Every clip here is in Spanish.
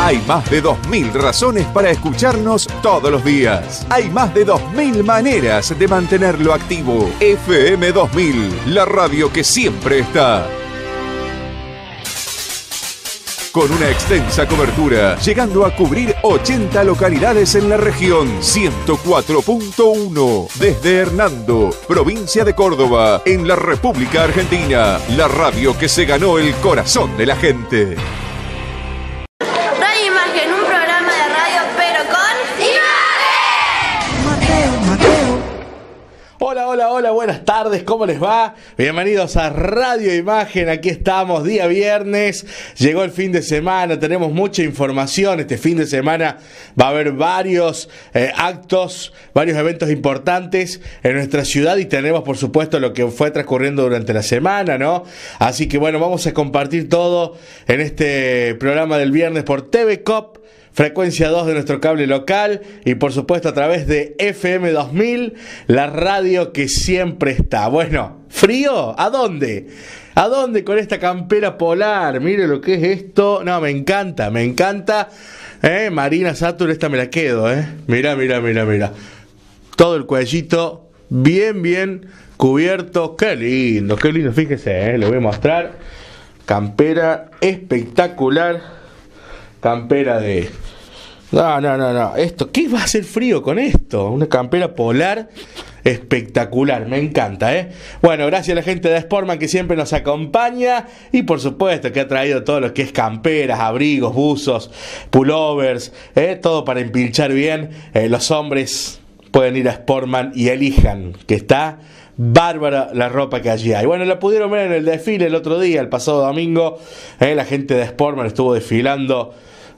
Hay más de 2.000 razones para escucharnos todos los días. Hay más de 2.000 maneras de mantenerlo activo. FM 2000, la radio que siempre está. Con una extensa cobertura, llegando a cubrir 80 localidades en la región 104.1. Desde Hernando, provincia de Córdoba, en la República Argentina. La radio que se ganó el corazón de la gente. Hola, buenas tardes, ¿cómo les va? Bienvenidos a Radio Imagen, aquí estamos, día viernes, llegó el fin de semana, tenemos mucha información, este fin de semana va a haber varios eh, actos, varios eventos importantes en nuestra ciudad y tenemos por supuesto lo que fue transcurriendo durante la semana, ¿no? Así que bueno, vamos a compartir todo en este programa del viernes por TV Cop frecuencia 2 de nuestro cable local y por supuesto a través de FM 2000, la radio que siempre está. Bueno, ¿frío? ¿A dónde? ¿A dónde con esta campera polar? Mire lo que es esto. No, me encanta, me encanta. Eh, Marina Satur, esta me la quedo, ¿eh? Mira, mira, mira, mira. Todo el cuellito bien, bien cubierto. Qué lindo, qué lindo. Fíjese, ¿eh? le voy a mostrar. Campera espectacular. Campera de, no, no, no, no. Esto, ¿qué va a hacer frío con esto? Una campera polar espectacular, me encanta, ¿eh? Bueno, gracias a la gente de Sportman que siempre nos acompaña y por supuesto que ha traído todo lo que es camperas, abrigos, buzos, pullovers, ¿eh? todo para empilchar bien. Eh, los hombres pueden ir a Sportman y elijan, que está bárbara la ropa que allí hay. Bueno, la pudieron ver en el desfile el otro día, el pasado domingo. ¿eh? La gente de Sportman estuvo desfilando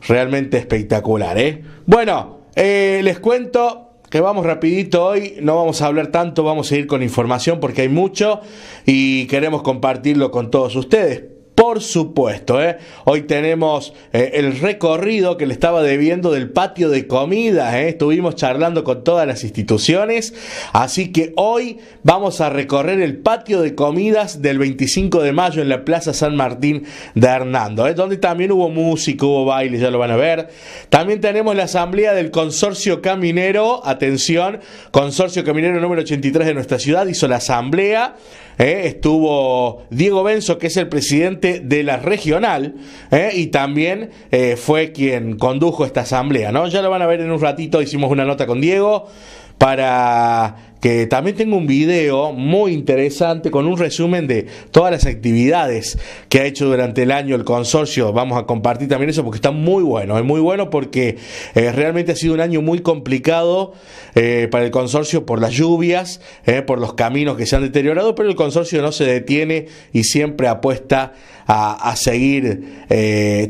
realmente espectacular, ¿eh? Bueno, eh, les cuento que vamos rapidito hoy, no vamos a hablar tanto, vamos a ir con información porque hay mucho y queremos compartirlo con todos ustedes. Por supuesto, ¿eh? hoy tenemos eh, el recorrido que le estaba debiendo del patio de comida. ¿eh? Estuvimos charlando con todas las instituciones. Así que hoy vamos a recorrer el patio de comidas del 25 de mayo en la Plaza San Martín de Hernando, donde también hubo música, hubo baile, ya lo van a ver. También tenemos la asamblea del Consorcio Caminero. Atención, Consorcio Caminero número 83 de nuestra ciudad hizo la asamblea. estuvo Diego Benzo, que es el presidente de la regional, ¿eh? y también eh, fue quien condujo esta asamblea, ¿no? Ya lo van a ver en un ratito, hicimos una nota con Diego para que también tengo un video muy interesante con un resumen de todas las actividades que ha hecho durante el año el consorcio. Vamos a compartir también eso porque está muy bueno, es muy bueno porque eh, realmente ha sido un año muy complicado eh, para el consorcio por las lluvias, eh, por los caminos que se han deteriorado, pero el consorcio no se detiene y siempre apuesta a, seguir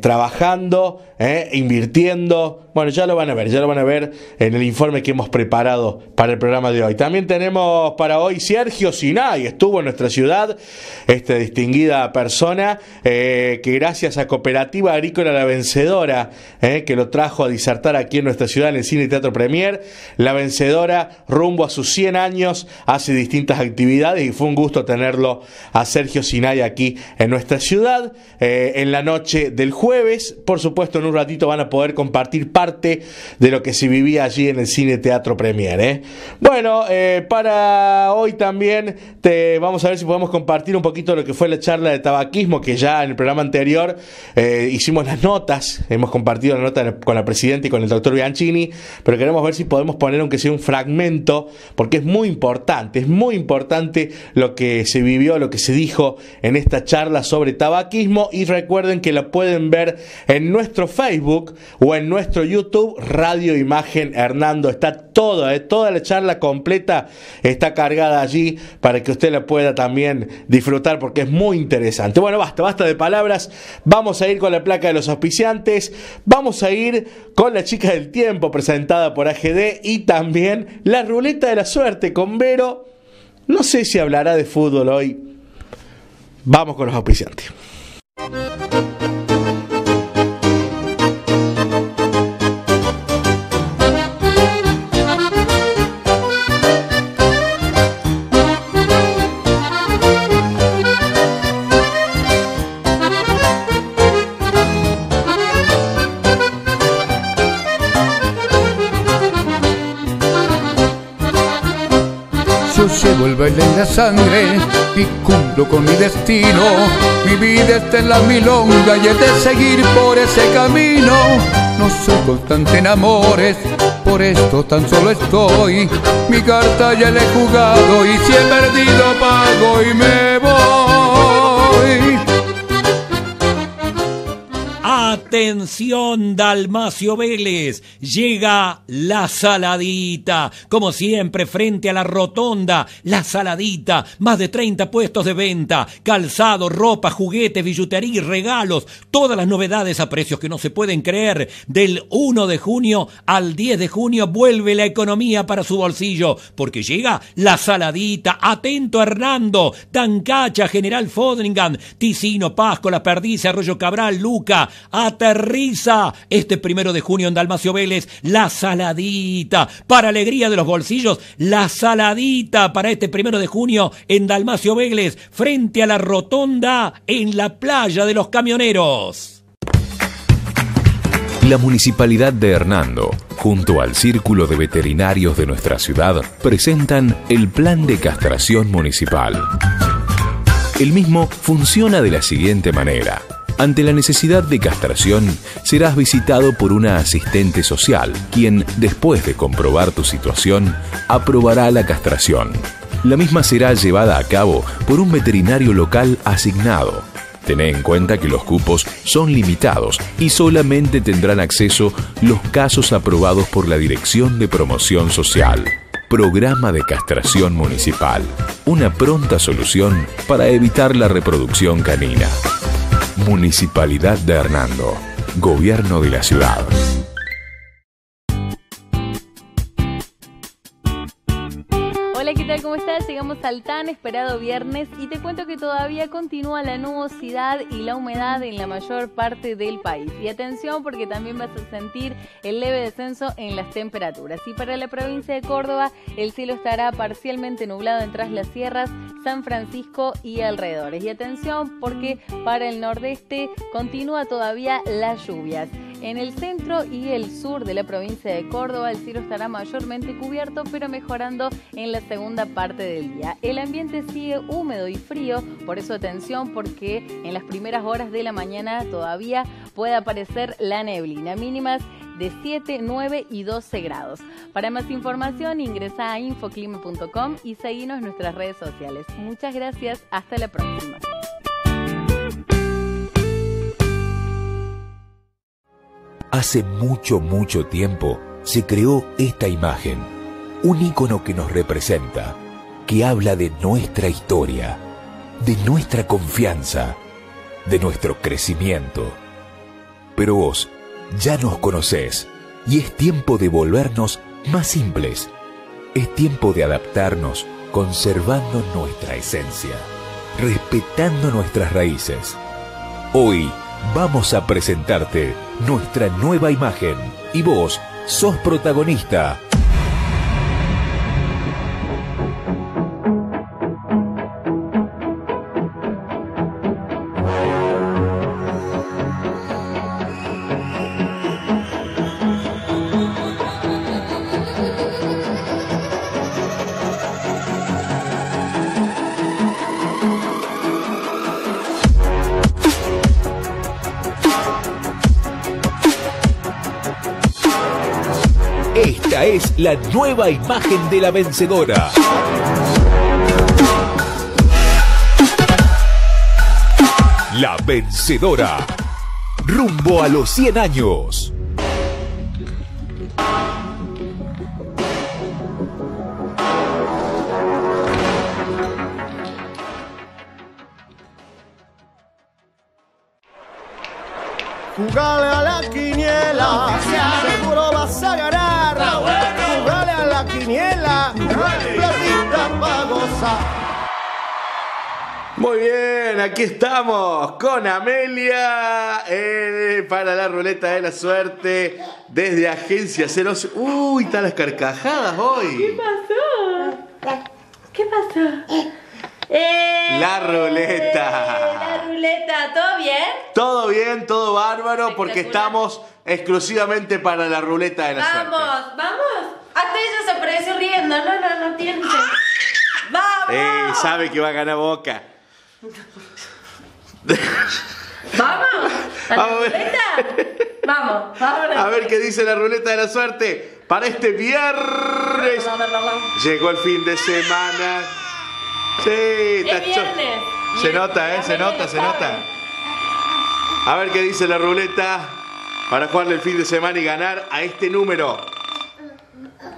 trabajando, invirtiendo. Bueno, ya lo van a ver, ya lo van a ver en el informe que hemos preparado para el programa de hoy. También tenemos para hoy Sergio Sinay, estuvo en nuestra ciudad, esta distinguida persona eh, que gracias a Cooperativa Agrícola La Vencedora, eh, que lo trajo a disertar aquí en nuestra ciudad en el Cine y Teatro Premier, La Vencedora rumbo a sus 100 años hace distintas actividades y fue un gusto tenerlo a Sergio Sinay aquí en nuestra ciudad. Eh, en la noche del jueves, por supuesto en un ratito van a poder compartir parte de lo que se vivía allí en el Cine Teatro Premier. ¿eh? Bueno, eh, para hoy también te vamos a ver si podemos compartir un poquito lo que fue la charla de tabaquismo, que ya en el programa anterior hicimos las notas, hemos compartido la nota con la presidenta y con el doctor Bianchini, pero queremos ver si podemos poner aunque sea un fragmento, porque es muy importante, es muy importante lo que se vivió, lo que se dijo en esta charla sobre tabaquismo y recuerden que la pueden ver en nuestro Facebook o en nuestro YouTube, Radio Imagen Hernando, está todo, eh, toda la charla completa está cargada allí para que usted la pueda también disfrutar porque es muy interesante. Bueno, basta, basta de palabras. Vamos a ir con la placa de los auspiciantes. Vamos a ir con la chica del tiempo presentada por AGD y también la ruleta de la suerte con Vero. No sé si hablará de fútbol hoy. Vamos con los auspiciantes. Baile en la sangre y cumplo con mi destino. Mi vida está en la milonga y he de seguir por ese camino. No soy constante en amores, por esto tan solo estoy. Mi carta ya la he jugado y si he perdido pago y me voy. Atención Dalmacio Vélez, llega la saladita, como siempre frente a la rotonda, la saladita, más de 30 puestos de venta, calzado, ropa, juguetes, billutería regalos, todas las novedades a precios que no se pueden creer. Del 1 de junio al 10 de junio vuelve la economía para su bolsillo, porque llega la saladita, atento Hernando, Tancacha, General Fodringham, Ticino, Pasco, La Perdiz, Arroyo Cabral, Luca, aterriza este primero de junio en Dalmacio Vélez, la saladita, para alegría de los bolsillos, la saladita para este primero de junio en Dalmacio Vélez, frente a la rotonda en la playa de los camioneros. La Municipalidad de Hernando, junto al Círculo de Veterinarios de nuestra ciudad, presentan el Plan de Castración Municipal. El mismo funciona de la siguiente manera. Ante la necesidad de castración, serás visitado por una asistente social, quien, después de comprobar tu situación, aprobará la castración. La misma será llevada a cabo por un veterinario local asignado. Tené en cuenta que los cupos son limitados y solamente tendrán acceso los casos aprobados por la Dirección de Promoción Social. Programa de Castración Municipal. Una pronta solución para evitar la reproducción canina. Municipalidad de Hernando. Gobierno de la ciudad. ¿Cómo estás? Llegamos al tan esperado viernes y te cuento que todavía continúa la nubosidad y la humedad en la mayor parte del país. Y atención porque también vas a sentir el leve descenso en las temperaturas. Y para la provincia de Córdoba, el cielo estará parcialmente nublado en las sierras, San Francisco y alrededores. Y atención porque para el nordeste continúa todavía las lluvias. En el centro y el sur de la provincia de Córdoba el cielo estará mayormente cubierto pero mejorando en la segunda parte del día. El ambiente sigue húmedo y frío, por eso atención porque en las primeras horas de la mañana todavía puede aparecer la neblina. Mínimas de 7, 9 y 12 grados. Para más información ingresa a infoclima.com y seguinos en nuestras redes sociales. Muchas gracias, hasta la próxima. Hace mucho, mucho tiempo se creó esta imagen, un icono que nos representa, que habla de nuestra historia, de nuestra confianza, de nuestro crecimiento. Pero vos ya nos conocés y es tiempo de volvernos más simples. Es tiempo de adaptarnos conservando nuestra esencia, respetando nuestras raíces. Hoy vamos a presentarte nuestra nueva imagen y vos sos protagonista. La nueva imagen de la vencedora. La vencedora. Rumbo a los 100 años. Aquí estamos con Amelia eh, para la ruleta de la suerte desde Agencia Ceros. Uy, están las carcajadas hoy. pasó? ¿Qué pasó? Eh, La ruleta. La ruleta, ¿todo bien? Todo bien, todo bárbaro, porque estamos exclusivamente para la ruleta de la Vamos, suerte. vamos. Hasta ella se apareció riendo. No, no, no piensen. ¡Vamos! Eh, sabe que va a ganar Boca. ¿Vamos? ¿A la a ver. ruleta? Vamos, vamos. A ver qué dice la ruleta de la suerte para este viernes. Llegó el fin de semana. Sí, Es está cho- viernes. Se nota, ¿eh? Se nota, se nota. A ver qué dice la ruleta para jugarle el fin de semana y ganar a este número.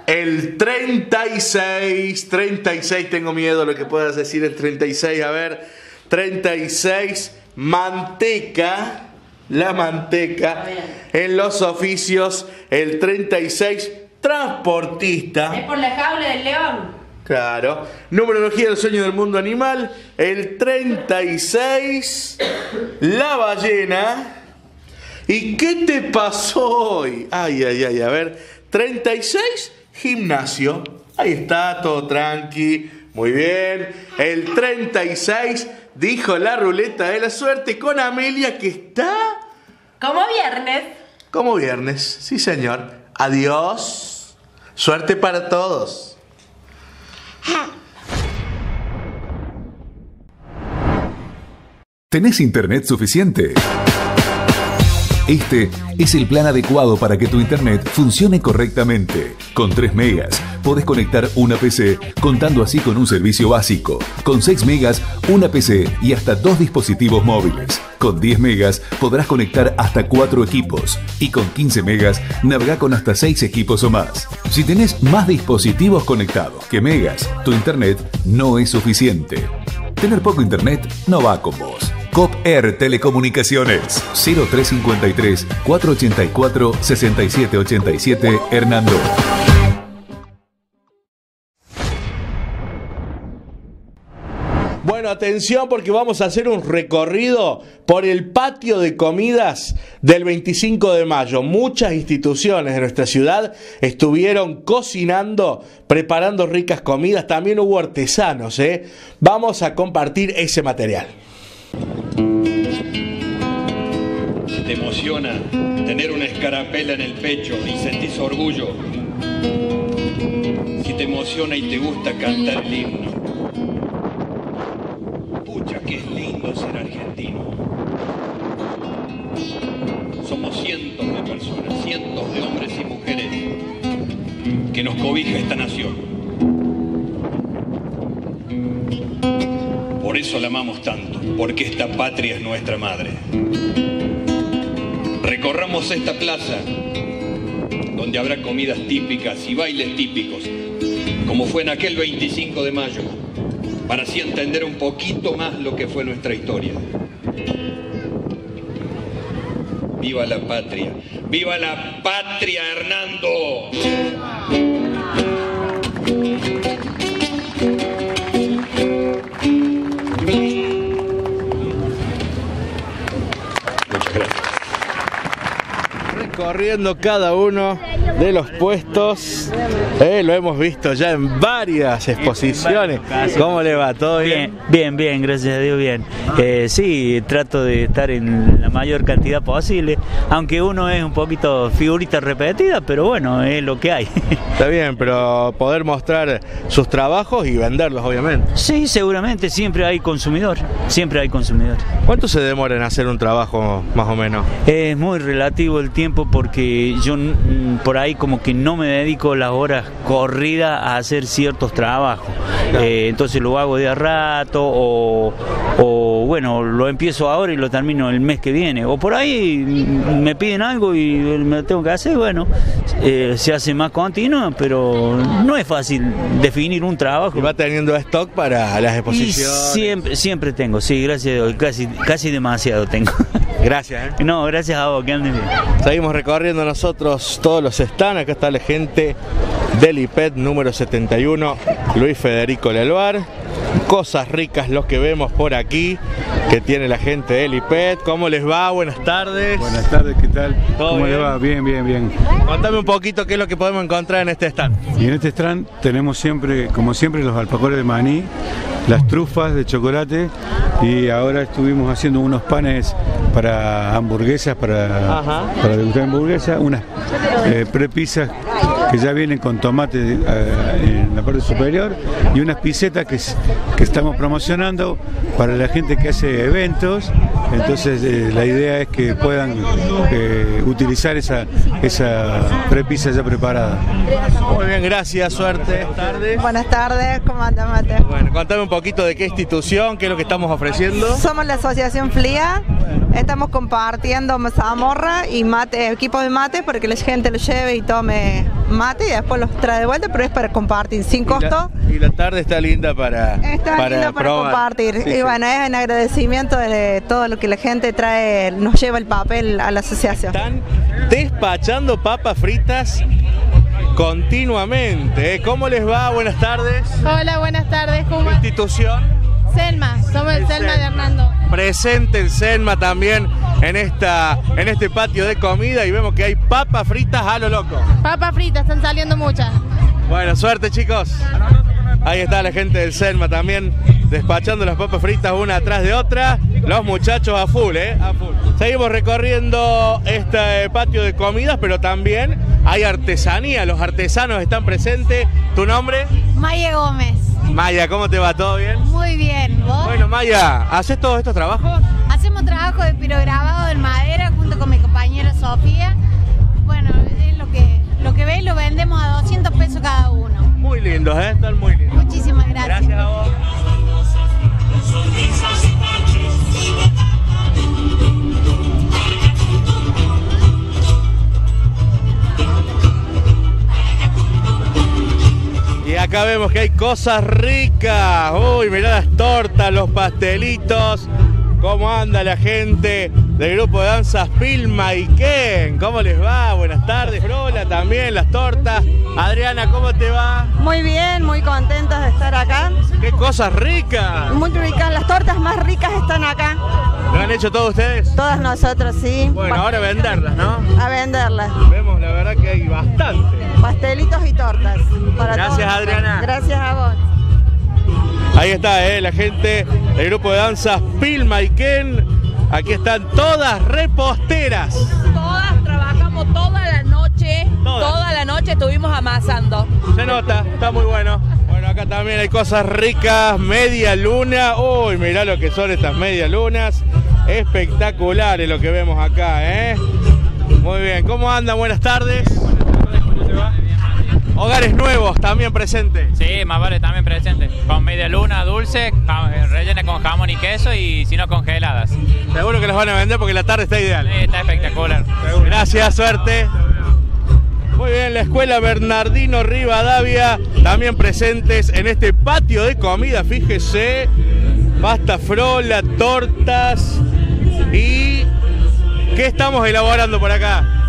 El 36, 36, tengo miedo lo que puedas decir el 36, a ver, 36, manteca, la manteca, en los oficios, el 36, transportista. Es por la jaula del león. Claro. Numerología del sueño del mundo animal. El 36. La ballena. ¿Y qué te pasó hoy? Ay, ay, ay. A ver. 36. Gimnasio. Ahí está, todo tranqui. Muy bien. El 36. Dijo la ruleta de la suerte con Amelia que está Como viernes. como viernes. Sí, señor. Adiós. Suerte para todos. ¿Tenés internet suficiente? Este es el plan adecuado para que tu internet funcione correctamente. Con 3 megas podés conectar una PC contando así con un servicio básico. Con 6 megas, una PC y hasta dos dispositivos móviles. Con 10 megas podrás conectar hasta 4 equipos. Y con 15 megas navega con hasta 6 equipos o más. Si tenés más dispositivos conectados que megas, tu internet no es suficiente. Tener poco internet no va con vos. COP Air Telecomunicaciones 0353 484 6787 Hernando. Bueno, atención porque vamos a hacer un recorrido por el patio de comidas del 25 de mayo. Muchas instituciones de nuestra ciudad estuvieron cocinando, preparando ricas comidas. También hubo artesanos, ¿eh? Vamos a compartir ese material. Te emociona tener una escarapela en el pecho y sentís orgullo. Si te emociona y te gusta cantar el himno. Pucha, que es lindo ser argentino. Somos cientos de personas, cientos de hombres y mujeres que nos cobija esta nación. Por eso la amamos tanto, porque esta patria es nuestra madre. Recorramos esta plaza, donde habrá comidas típicas y bailes típicos, como fue en aquel 25 de mayo, para así entender un poquito más lo que fue nuestra historia. ¡Viva la patria! ¡Viva la patria, Hernando! Recorriendo cada uno de los puestos. Eh, lo hemos visto ya en varias exposiciones. ¿Cómo le va? ¿Todo bien? Bien, bien, bien, gracias a Dios, bien. Eh, sí, trato de estar en la mayor cantidad posible, aunque uno es un poquito figurita repetida, pero bueno, es lo que hay. Está bien, pero poder mostrar sus trabajos y venderlos, obviamente. Sí, seguramente, siempre hay consumidor, siempre hay consumidor. ¿Cuánto se demora en hacer un trabajo más o menos? Es muy relativo el tiempo porque yo mm, por ahí como que no me dedico las horas corridas a hacer ciertos trabajos. Eh, entonces lo hago de a rato o, o, bueno, lo empiezo ahora y lo termino el mes que viene. O por ahí me piden algo y me lo tengo que hacer, bueno, eh, se hace más continuo, pero no es fácil definir un trabajo. Y va teniendo stock para las Y exposiciones. siempre, siempre tengo, sí, gracias a Dios, casi, casi demasiado tengo. Gracias. ¿eh? No, gracias a vos, que anden bien. Seguimos recorriendo nosotros todos los stands. Acá está la gente del IPET número 71, Luis Federico Leluar. Cosas ricas los que vemos por aquí que tiene la gente del IPET. ¿Cómo les va? Buenas tardes. Buenas tardes, ¿qué tal? ¿Todo ¿Cómo bien? le va? Bien, bien, bien. Contame un poquito qué es lo que podemos encontrar en este stand. Y en este stand tenemos siempre, como siempre, los alfajores de maní, las trufas de chocolate y ahora estuvimos haciendo unos panes para hamburguesas, para, Ajá. para degustar hamburguesas, unas eh, prepisas que ya vienen con tomate eh, en la parte superior y unas pisetas que, que estamos promocionando para la gente que hace eventos. Entonces eh, la idea es que puedan eh, utilizar esa, esa prepisa ya preparada. Muy bien, gracias, suerte. Tarde. Buenas tardes, ¿cómo anda Mate? Bueno, contame un poquito de qué institución, qué es lo que estamos ofreciendo. Somos la Asociación FLIA, estamos compartiendo mazamorra y mate, equipo de mate para que la gente lo lleve y tome mate y después los trae de vuelta, pero es para compartir sin costo. Y la tarde está linda para, Está para lindo para probar. compartir. Sí, y sí. bueno, es en agradecimiento de todo lo que la gente trae, nos lleva el papel a la asociación. Están despachando papas fritas continuamente. ¿eh? ¿Cómo les va? Buenas tardes. Hola, buenas tardes. ¿Cómo ¿Qué institución? Selma, somos el El Selma de Hernando. Presente el Selma también en, esta, en este patio de comida y vemos que hay papas fritas a lo loco. Papas fritas, están saliendo muchas. Bueno, suerte chicos. Ahí está la gente del Selma también despachando las papas fritas una atrás de otra. Los muchachos a full, ¿eh? A full. Seguimos recorriendo este patio de comidas, pero también hay artesanía. Los artesanos están presentes. ¿Tu nombre? Maya Gómez. Maya, ¿cómo te va? ¿Todo bien? Muy bien, ¿vos? Bueno, Maya, ¿haces todos estos trabajos? Hacemos trabajo de pirograbado en madera junto con mi compañera Sofía. Bueno, es lo que, lo que veis lo vendemos a 200 pesos cada uno. Muy lindos, ¿eh? Están muy lindos. Muchísimas gracias. Gracias a vos. Y acá vemos que hay cosas ricas. Uy, mirá las tortas, los pastelitos. ¿Cómo anda la gente del grupo de danzas Pilma y Ken? ¿Cómo les va? Buenas tardes. Frola también, las tortas. Adriana, ¿cómo te va? Muy bien, muy contentos de estar acá. ¡Qué cosas ricas! Muy ricas, las tortas más ricas están acá. ¿Lo han hecho todos ustedes? Todas nosotros, sí. Bueno, ahora venderlas, ¿no? A venderlas. Vemos la verdad que hay bastante. Pastelitos y tortas. Para Gracias, todos. Adriana. Gracias a vos. Ahí está, ¿eh? la gente del grupo de danzas Pilma y Ken. Aquí están todas reposteras. Todas trabajamos toda la noche, Todas. toda la noche estuvimos amasando. Se nota, está muy bueno. Bueno, acá también hay cosas ricas, media luna. Uy, mirá lo que son estas media lunas. Espectaculares lo que vemos acá, ¿eh? Muy bien, ¿cómo andan? Buenas tardes. Hogares nuevos también presentes. Sí, más vale también presente. Con media luna dulce, eh, rellena con jamón y queso y si no congeladas. Seguro que las van a vender porque la tarde está ideal. Sí, está espectacular. Gracias, suerte. Muy bien, la escuela Bernardino Rivadavia también presentes en este patio de comida, fíjese. Pasta frola, tortas y... ¿Qué estamos elaborando por acá?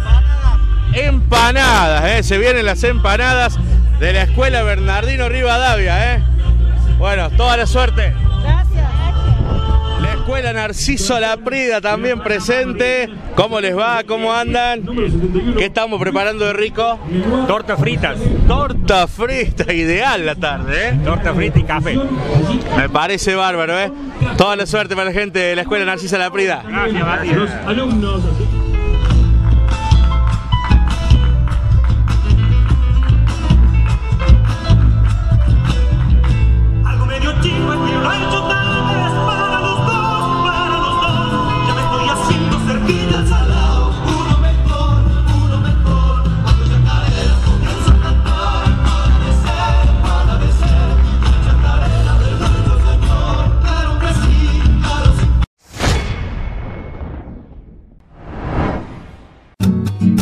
Empanadas, ¿eh? Se vienen las empanadas de la escuela Bernardino Rivadavia, ¿eh? Bueno, toda la suerte. Gracias. La escuela Narciso Laprida también presente. ¿Cómo les va? ¿Cómo andan? ¿Qué estamos preparando de rico? Tortas fritas. Torta frita, ideal la tarde, ¿eh? Torta frita y café. Me parece bárbaro, ¿eh? Toda la suerte para la gente de la escuela Narciso Laprida. Gracias, Matías. alumnos.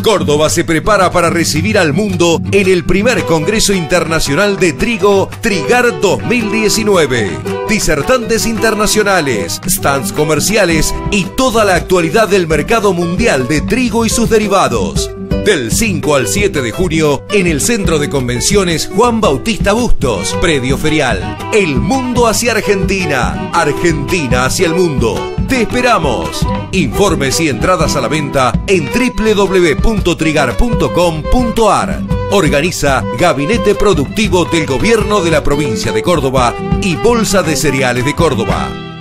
Córdoba se prepara para recibir al mundo en el primer Congreso Internacional de Trigo Trigar 2019. Disertantes internacionales, stands comerciales y toda la actualidad del mercado mundial de trigo y sus derivados. Del 5 al 7 de junio en el Centro de Convenciones Juan Bautista Bustos, Predio Ferial. El mundo hacia Argentina, Argentina hacia el mundo. Te esperamos. Informes y entradas a la venta en www.trigar.com.ar. Organiza Gabinete Productivo del Gobierno de la Provincia de Córdoba y Bolsa de Cereales de Córdoba.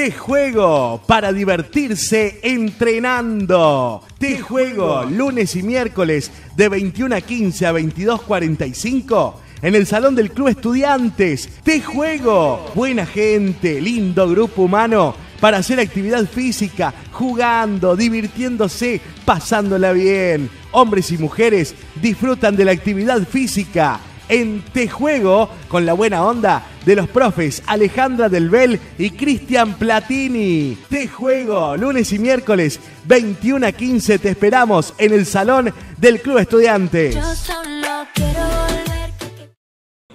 Te juego para divertirse entrenando. Te juego lunes y miércoles de 21 a 15 a 22.45 en el Salón del Club Estudiantes. Te juego. Buena gente, lindo grupo humano para hacer actividad física, jugando, divirtiéndose, pasándola bien. Hombres y mujeres disfrutan de la actividad física en Te Juego con la buena onda de los profes Alejandra Del Bel y Cristian Platini. Te Juego, lunes y miércoles, 21 a 15, te esperamos en el Salón del Club Estudiantes.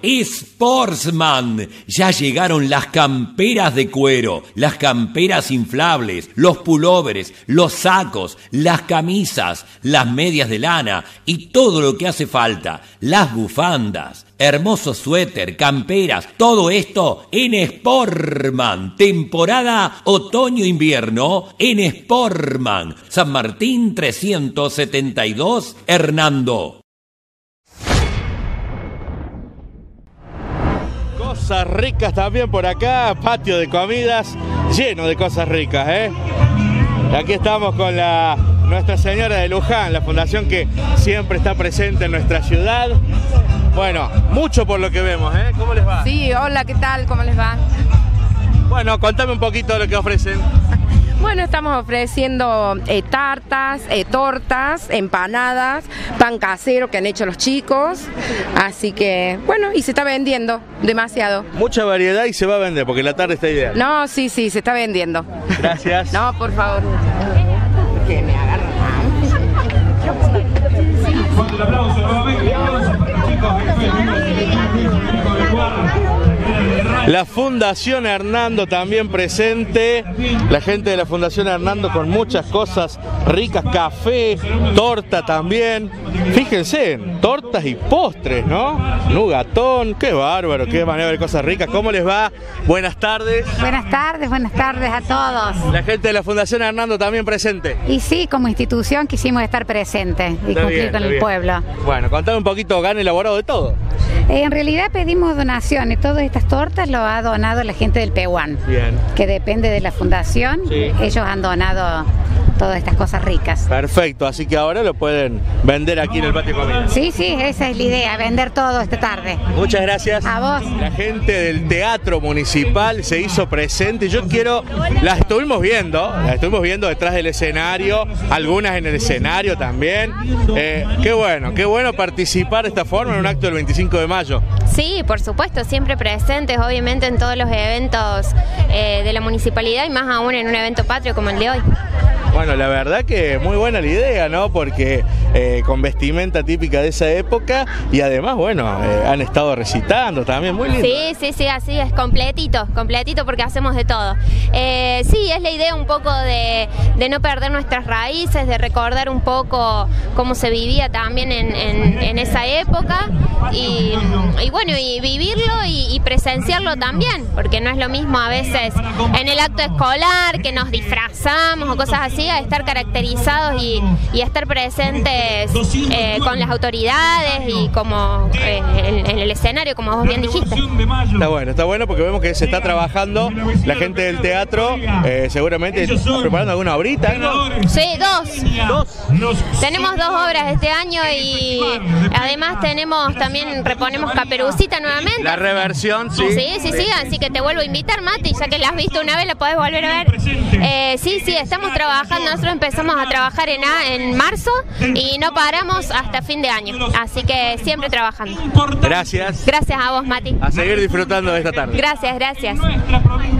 Sportsman, ya llegaron las camperas de cuero, las camperas inflables, los pulóveres, los sacos, las camisas, las medias de lana y todo lo que hace falta, las bufandas, hermosos suéter, camperas, todo esto en Sportman, temporada otoño-invierno en Sportman, San Martín 372, Hernando. Cosas ricas también por acá, patio de comidas lleno de cosas ricas, ¿eh? Aquí estamos con la Nuestra Señora de Luján, la fundación que siempre está presente en nuestra ciudad. Bueno, mucho por lo que vemos, ¿eh? ¿Cómo les va? Sí, hola, ¿qué tal? ¿Cómo les va? Bueno, contame un poquito de lo que ofrecen. Bueno, estamos ofreciendo eh, tartas, eh, tortas, empanadas, pan casero que han hecho los chicos. Así que, bueno, y se está vendiendo demasiado. Mucha variedad y se va a vender porque la tarde está ideal. No, sí, sí, se está vendiendo. Gracias. No, por favor. Que me agarran. Fuerte el aplauso nuevamente a todos los chicos La Fundación Hernando también presente. La gente de la Fundación Hernando con muchas cosas ricas, café, torta también. Fíjense, tortas y postres, ¿no? Nugatón, qué bárbaro, qué manera de cosas ricas. ¿Cómo les va? Buenas tardes. Buenas tardes, buenas tardes a todos. La gente de la Fundación Hernando también presente. Y sí, como institución quisimos estar presentes y Está cumplir bien, con el bien. pueblo. Bueno, contame un poquito, han elaborado de todo. Eh, en realidad pedimos donaciones, todas estas tortas lo ha donado la gente del Pehuán, Bien. que depende de la fundación, Sí. ellos han donado todas estas cosas ricas. Perfecto, así que ahora lo pueden vender aquí en el patio comida. Sí, sí, esa es la idea, vender todo esta tarde. Muchas gracias. A vos. La gente del Teatro Municipal se hizo presente. Yo quiero, las estuvimos viendo, las estuvimos viendo detrás del escenario, algunas en el escenario también. Eh, qué bueno, qué bueno participar de esta forma en un acto del 25 de mayo. Sí, por supuesto, siempre presentes, obviamente, en todos los eventos eh, de la municipalidad y más aún en un evento patrio como el de hoy. Bueno, la verdad que muy buena la idea, ¿no? Porque eh, con vestimenta típica de esa época y además, bueno, eh, han estado recitando también, muy lindo. Sí, sí, sí, así es, completito, completito porque hacemos de todo. Eh, sí, es la idea un poco de, no perder nuestras raíces, de recordar un poco cómo se vivía también en, esa época y, bueno, y vivirlo y presenciarlo también, porque no es lo mismo a veces en el acto escolar que nos disfrazamos o cosas así, a estar caracterizados y, y estar presentes eh, con las autoridades y como eh, en, en el escenario, como vos bien dijiste. Está bueno, está bueno porque vemos que se está trabajando la gente del teatro, eh, seguramente está preparando alguna horita. ¿no? Sí, dos. Tenemos dos obras este año y además tenemos también reponemos Caperucita nuevamente. La reversión, sí. Sí, sí, sí, así que te vuelvo a invitar, Mati, ya que la has visto una vez, la podés volver a ver. Eh, sí, sí, estamos trabajando, nosotros empezamos a trabajar en, a- en marzo y no paramos hasta fin de año, así que siempre trabajando. Gracias. Gracias a vos, Mati. A seguir disfrutando de esta tarde. Gracias, gracias.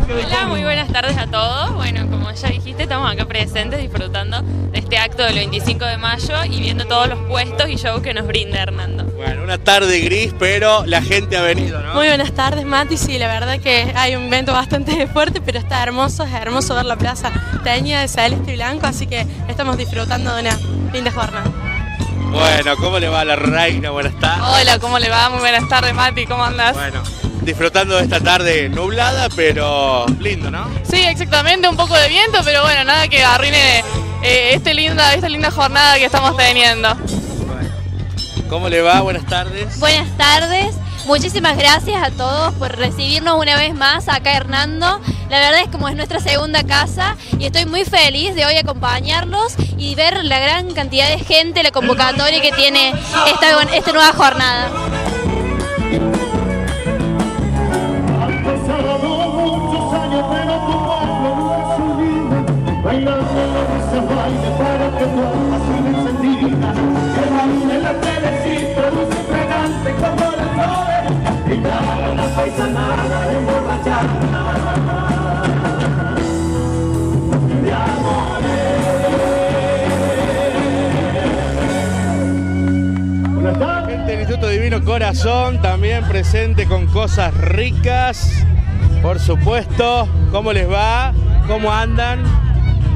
Hola, muy buenas tardes a todos. Bueno, como ya dijiste, estamos acá presentes disfrutando de este acto del 25 de mayo y viendo todos los puestos y shows que nos brinda Hernando. Bueno, una tarde gris, pero la gente ha venido, ¿no? Muy buenas tardes, Mati. Sí, la verdad que hay un evento bastante fuerte, pero está hermoso. Es hermoso ver la plaza teñida de celeste y blanco, así que estamos disfrutando de una linda jornada. Bueno, ¿cómo le va a la reina? Buenas tardes. Hola, ¿cómo le va? Muy buenas tardes, Mati. ¿Cómo andas? Bueno, disfrutando de esta tarde nublada, pero lindo, ¿no? Sí, exactamente, un poco de viento, pero bueno, nada que arruine eh, este linda, esta linda jornada que estamos teniendo. ¿Cómo le va? Buenas tardes. Buenas tardes. muchísimas gracias a todos por recibirnos una vez más acá Hernando. La verdad es como es nuestra segunda casa y estoy muy feliz de hoy acompañarlos y ver la gran cantidad de gente, la convocatoria que tiene esta, esta nueva jornada. Gente del Instituto Divino Corazón también presente con cosas ricas, por supuesto. ¿Cómo les va? ¿Cómo andan?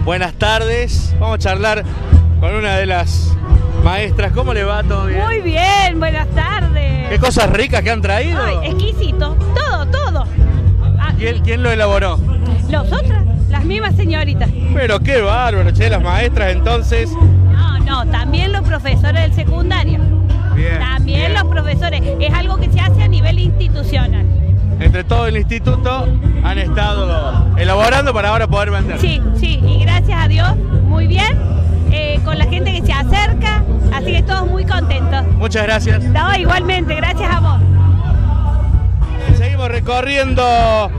Buenas tardes. Vamos a charlar con una de las maestras. ¿Cómo le va? ¿Todo bien? Muy bien, buenas tardes. ¿Qué cosas ricas que han traído? Ay, exquisito, todo, todo. Ah, ¿Quién, quién lo elaboró? Nosotras, las mismas señoritas. Pero qué bárbaro, che, las maestras entonces. No, no, también los profesores del secundario. Bien. También bien. los profesores. Es algo que se hace a nivel institucional. Entre todo el instituto han estado elaborando para ahora poder vender. Sí, sí, y gracias a Dios, muy bien. eh, con la gente que se acerca, así que todos muy contentos. Muchas gracias. No, igualmente, gracias a vos. Seguimos recorriendo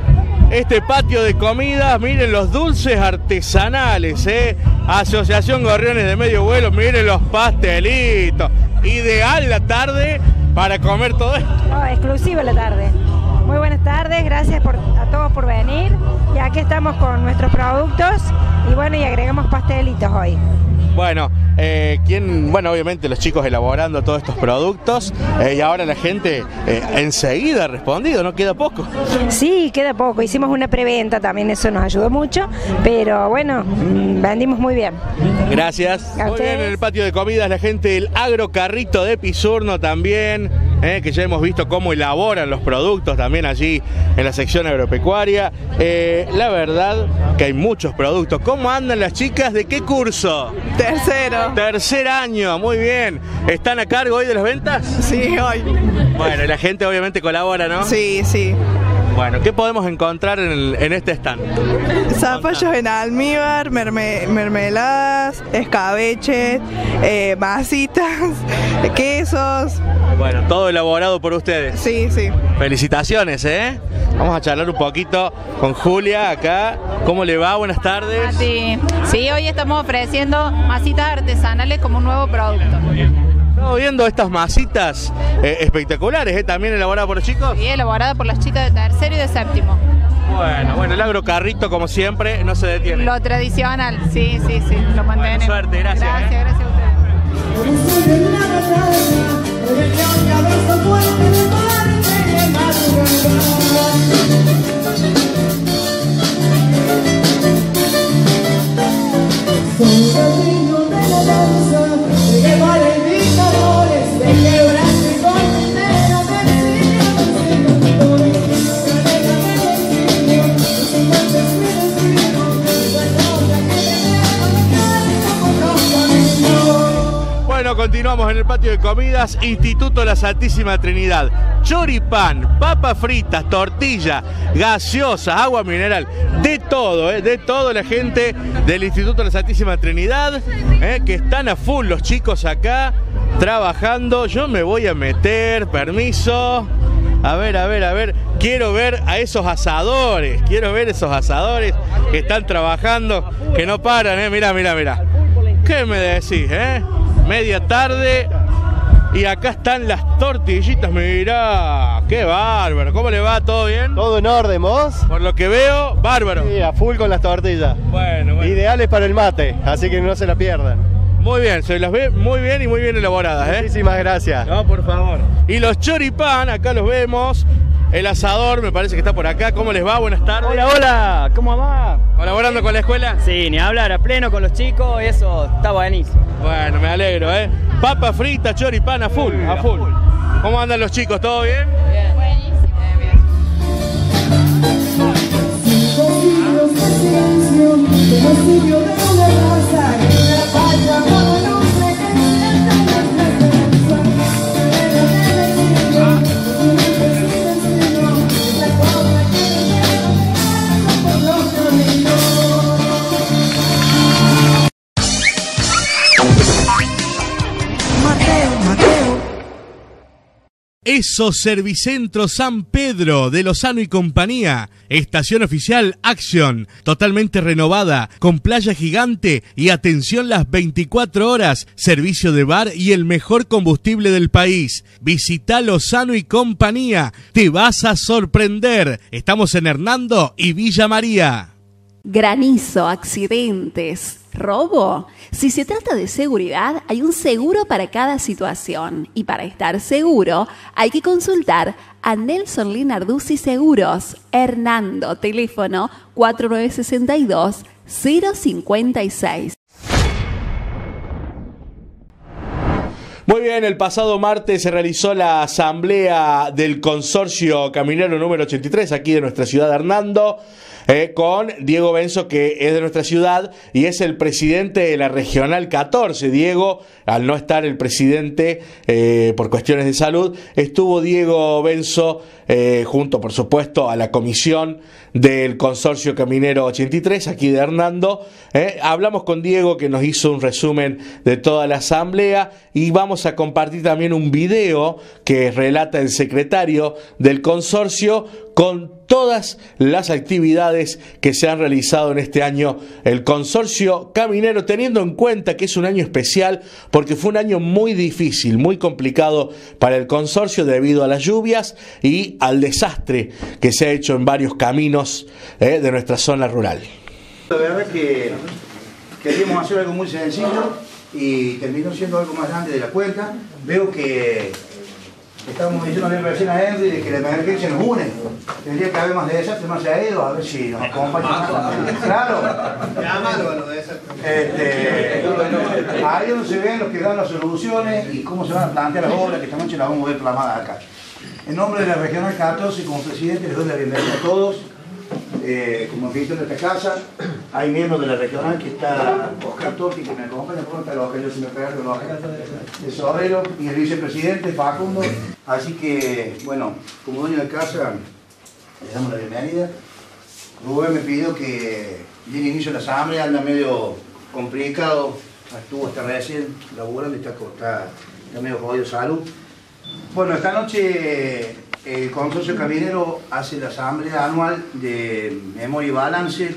este patio de comidas. Miren los dulces artesanales, ¿eh? Asociación Gorriones de Medio Vuelo. Miren los pastelitos. Ideal la tarde para comer todo esto. No, exclusiva la tarde. Muy buenas tardes, gracias por- todos por venir. Y aquí estamos con nuestros productos y bueno, y agregamos pastelitos hoy. Bueno, eh, ¿quién? bueno, obviamente los chicos elaborando todos estos productos eh, y ahora la gente eh, enseguida ha respondido, no queda poco. Sí, queda poco. Hicimos una preventa también, eso nos ayudó mucho. Pero bueno, mm, vendimos muy bien. Gracias. A Muy bien, en el patio de comidas la gente del agrocarrito de Pisurno también, eh, que ya hemos visto cómo elaboran los productos también allí en la sección agropecuaria. Eh, la verdad que hay muchos productos. ¿Cómo andan las chicas? ¿De qué curso? Tercero. Tercer año, muy bien. ¿Están a cargo hoy de las ventas? Sí, hoy. Bueno, y la gente obviamente colabora, ¿no? Sí, sí. Bueno, ¿qué podemos encontrar en, el- en este stand? Zapallos en almíbar, merme- mermeladas, escabeches, eh, masitas, quesos. Bueno, todo elaborado por ustedes. Sí, sí. Felicitaciones, ¿eh? Vamos a charlar un poquito con Julia acá. ¿Cómo le va? Buenas tardes. Sí, sí, hoy estamos ofreciendo masitas artesanales como un nuevo producto. Estamos viendo estas masitas eh, espectaculares, ¿eh? También elaboradas por los chicos. Sí, elaborada por las chicas de tercero y de séptimo. Bueno, bueno, el agrocarrito, como siempre, no se detiene. Lo tradicional, sí, sí, sí, lo mantenemos. suerte, gracias, Gracias, ¿eh? gracias a ustedes. Continuamos en el patio de comidas, Instituto La Santísima Trinidad. Choripán, papas fritas, tortilla, gaseosa, agua mineral, de todo, ¿eh? de todo la gente del Instituto La Santísima Trinidad, ¿eh? que están a full los chicos acá trabajando. Yo me voy a meter, permiso. A ver, a ver, a ver. Quiero ver a esos asadores. Quiero ver esos asadores que están trabajando, que no paran, ¿eh? Mira, mira, mira. ¿Qué me decís, eh? Media tarde y acá están las tortillitas, mirá, qué bárbaro. ¿Cómo le va? ¿Todo bien? Todo en orden, vos. Por lo que veo, bárbaro. Sí, a full con las tortillas. Bueno, bueno. Ideales para el mate, así que no se la pierdan. Muy bien, se las ve muy bien y muy bien elaboradas, ¿eh? Muchísimas gracias. No, por favor. Y los choripán, acá los vemos. El asador me parece que está por acá. ¿Cómo les va? Buenas tardes. Hola, hola, ¿cómo va? ¿Colaborando con la escuela? Sí, ni hablar, a pleno con los chicos, eso está buenísimo. Bueno, me alegro, ¿eh? Papa frita, choripán a full, a full. ¿Cómo andan los chicos? ¿Todo bien? Eso Servicentro San Pedro de Lozano y compañía. Estación oficial Action, totalmente renovada, con playa gigante y atención las 24 horas, servicio de bar y el mejor combustible del país. Visita Lozano y compañía, te vas a sorprender. Estamos en Hernando y Villa María. Granizo, accidentes, robo. Si se trata de seguridad, hay un seguro para cada situación. Y para estar seguro, hay que consultar a Nelson Linarduzzi Seguros. Hernando, teléfono 4962 056. Muy bien, el pasado martes se realizó la asamblea del consorcio caminero número 83 aquí de nuestra ciudad Hernando. Eh, con Diego Benzo, que es de nuestra ciudad y es el presidente de la Regional 14. Diego, al no estar el presidente eh, por cuestiones de salud, estuvo Diego Benzo eh, junto, por supuesto, a la comisión del Consorcio Caminero 83, aquí de Hernando. Hablamos con Diego, que nos hizo un resumen de toda la asamblea y vamos a compartir también un video que relata el secretario del consorcio con todas las actividades que se han realizado en este año el consorcio caminero, teniendo en cuenta que es un año especial porque fue un año muy difícil, muy complicado para el consorcio debido a las lluvias y al desastre que se ha hecho en varios caminos eh, de nuestra zona rural. La verdad que queríamos hacer algo muy sencillo y terminó siendo algo más grande de la cuenta. Veo que estábamos diciendo recién a Henry de que la emergencia nos une. Tendría que haber más de desastres, más ido, a ver si nos acompaña. Claro. Este, ahí donde se ven los que dan las soluciones y cómo se van a plantear las obras que esta noche las vamos a ver plamadas acá. En nombre de la Regional 14 y como presidente les doy la bienvenida a todos. Eh, como anfitrión de esta casa, hay miembros de la regional que está Oscar Torti, que me acompaña, por Oscar, yo si me pegaron los de Sobrero, y el vicepresidente Facundo. Así que, bueno, como dueño de casa, les damos la bienvenida. Rubén me pidió que diera inicio a la asamblea, anda medio complicado, estuvo hasta recién laburando y está, está, está medio jodido salud. Bueno, esta noche el Consorcio Caminero hace la asamblea anual de memoria y balance.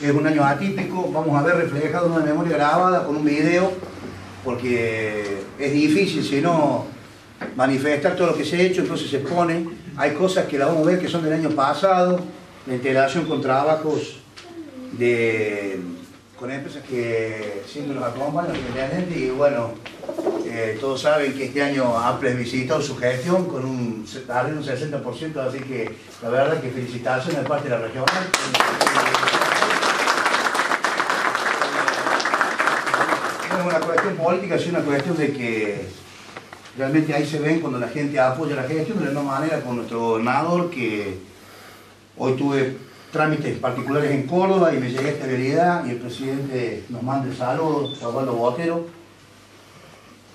Es un año atípico, vamos a ver reflejado una memoria grabada con un video, porque es difícil, si no, manifestar todo lo que se ha hecho, entonces se expone. Hay cosas que la vamos a ver que son del año pasado, la integración con trabajos de, con empresas que siempre nos acompañan, y bueno, eh, todos saben que este año ha plebiscitado su gestión con un, un 60%, así que la verdad que felicitaciones de parte de la regional. No es una cuestión política, sino una cuestión de que realmente ahí se ven cuando la gente apoya la gestión de la misma manera con nuestro gobernador, que hoy tuve trámites particulares en Córdoba y me llegué a estabilidad y el presidente nos manda el saludo, Osvaldo Botero.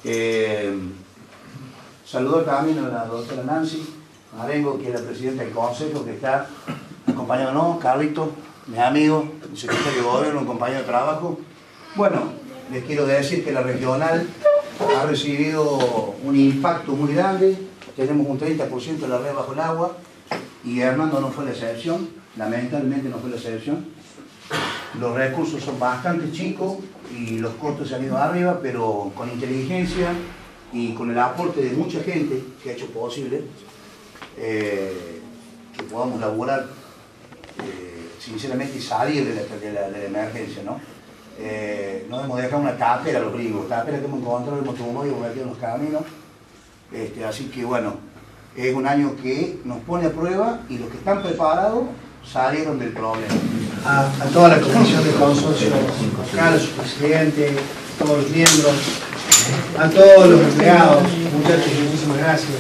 Eh, saludo también a la doctora Nancy Marengo, que es la presidenta del consejo, que está acompañándonos, Carlito, mi amigo, mi secretario de gobierno, un compañero de trabajo. Bueno, les quiero decir que la regional ha recibido un impacto muy grande, tenemos un 30% de la red bajo el agua y Hernando no fue la excepción, lamentablemente no fue la excepción. Los recursos son bastante chicos y los costos se han ido arriba, pero con inteligencia y con el aporte de mucha gente que ha hecho posible eh, que podamos laburar eh, sinceramente y salir de la, emergencia, ¿no? Eh, no hemos dejado una tapera los gringos, tapera que hemos encontrado, hemos tomado y hemos metido en los caminos. Este, así que bueno, es un año que nos pone a prueba y los que están preparados salieron del problema. A, toda la comisión de consorcio local, a su presidente, a todos los miembros, a todos los empleados, muchachos, muchísimas gracias.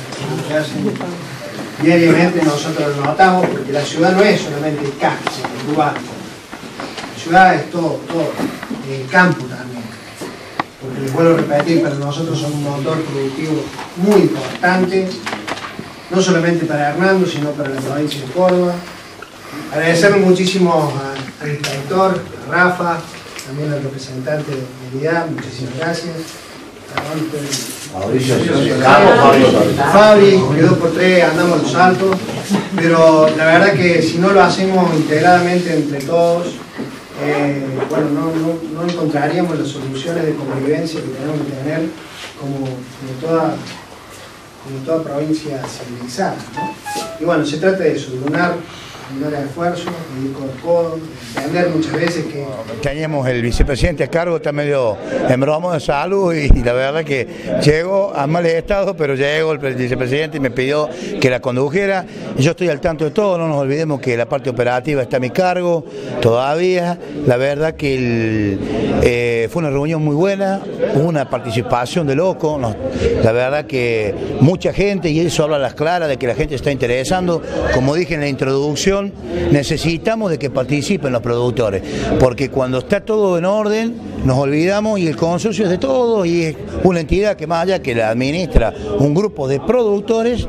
Diariamente nosotros lo notamos porque la ciudad no es solamente el campo, el lugar. La ciudad es todo, todo, el campo también. Porque les vuelvo a repetir, para nosotros son un motor productivo muy importante, no solamente para Hernando, sino para la provincia de Córdoba. Agradecerle muchísimo al inspector, a Rafa, también al representante de Unidad, muchísimas gracias. Mauricio, Fabi, quedó por tres, andamos los saltos, pero la verdad que si no lo hacemos integradamente entre todos, eh, bueno, no, no- no encontraríamos las soluciones de convivencia que tenemos que tener como, como toda, como toda provincia civilizada. ¿no? Y bueno, se trata de eso, de Teníamos el vicepresidente a cargo, está medio en broma de salud y, la verdad que llegó a mal estado, pero llegó el pre- vicepresidente y me pidió que la condujera. Yo estoy al tanto de todo, no nos olvidemos que la parte operativa está a mi cargo todavía. La verdad que eh, fue una reunión muy buena, una participación de loco, la verdad que mucha gente, y eso habla a las claras de que la gente está interesando. Como dije en la introducción, necesitamos de que participen los productores, porque cuando está todo en orden, nos olvidamos y el consorcio es de todos y es una entidad que más allá que la administra un grupo de productores,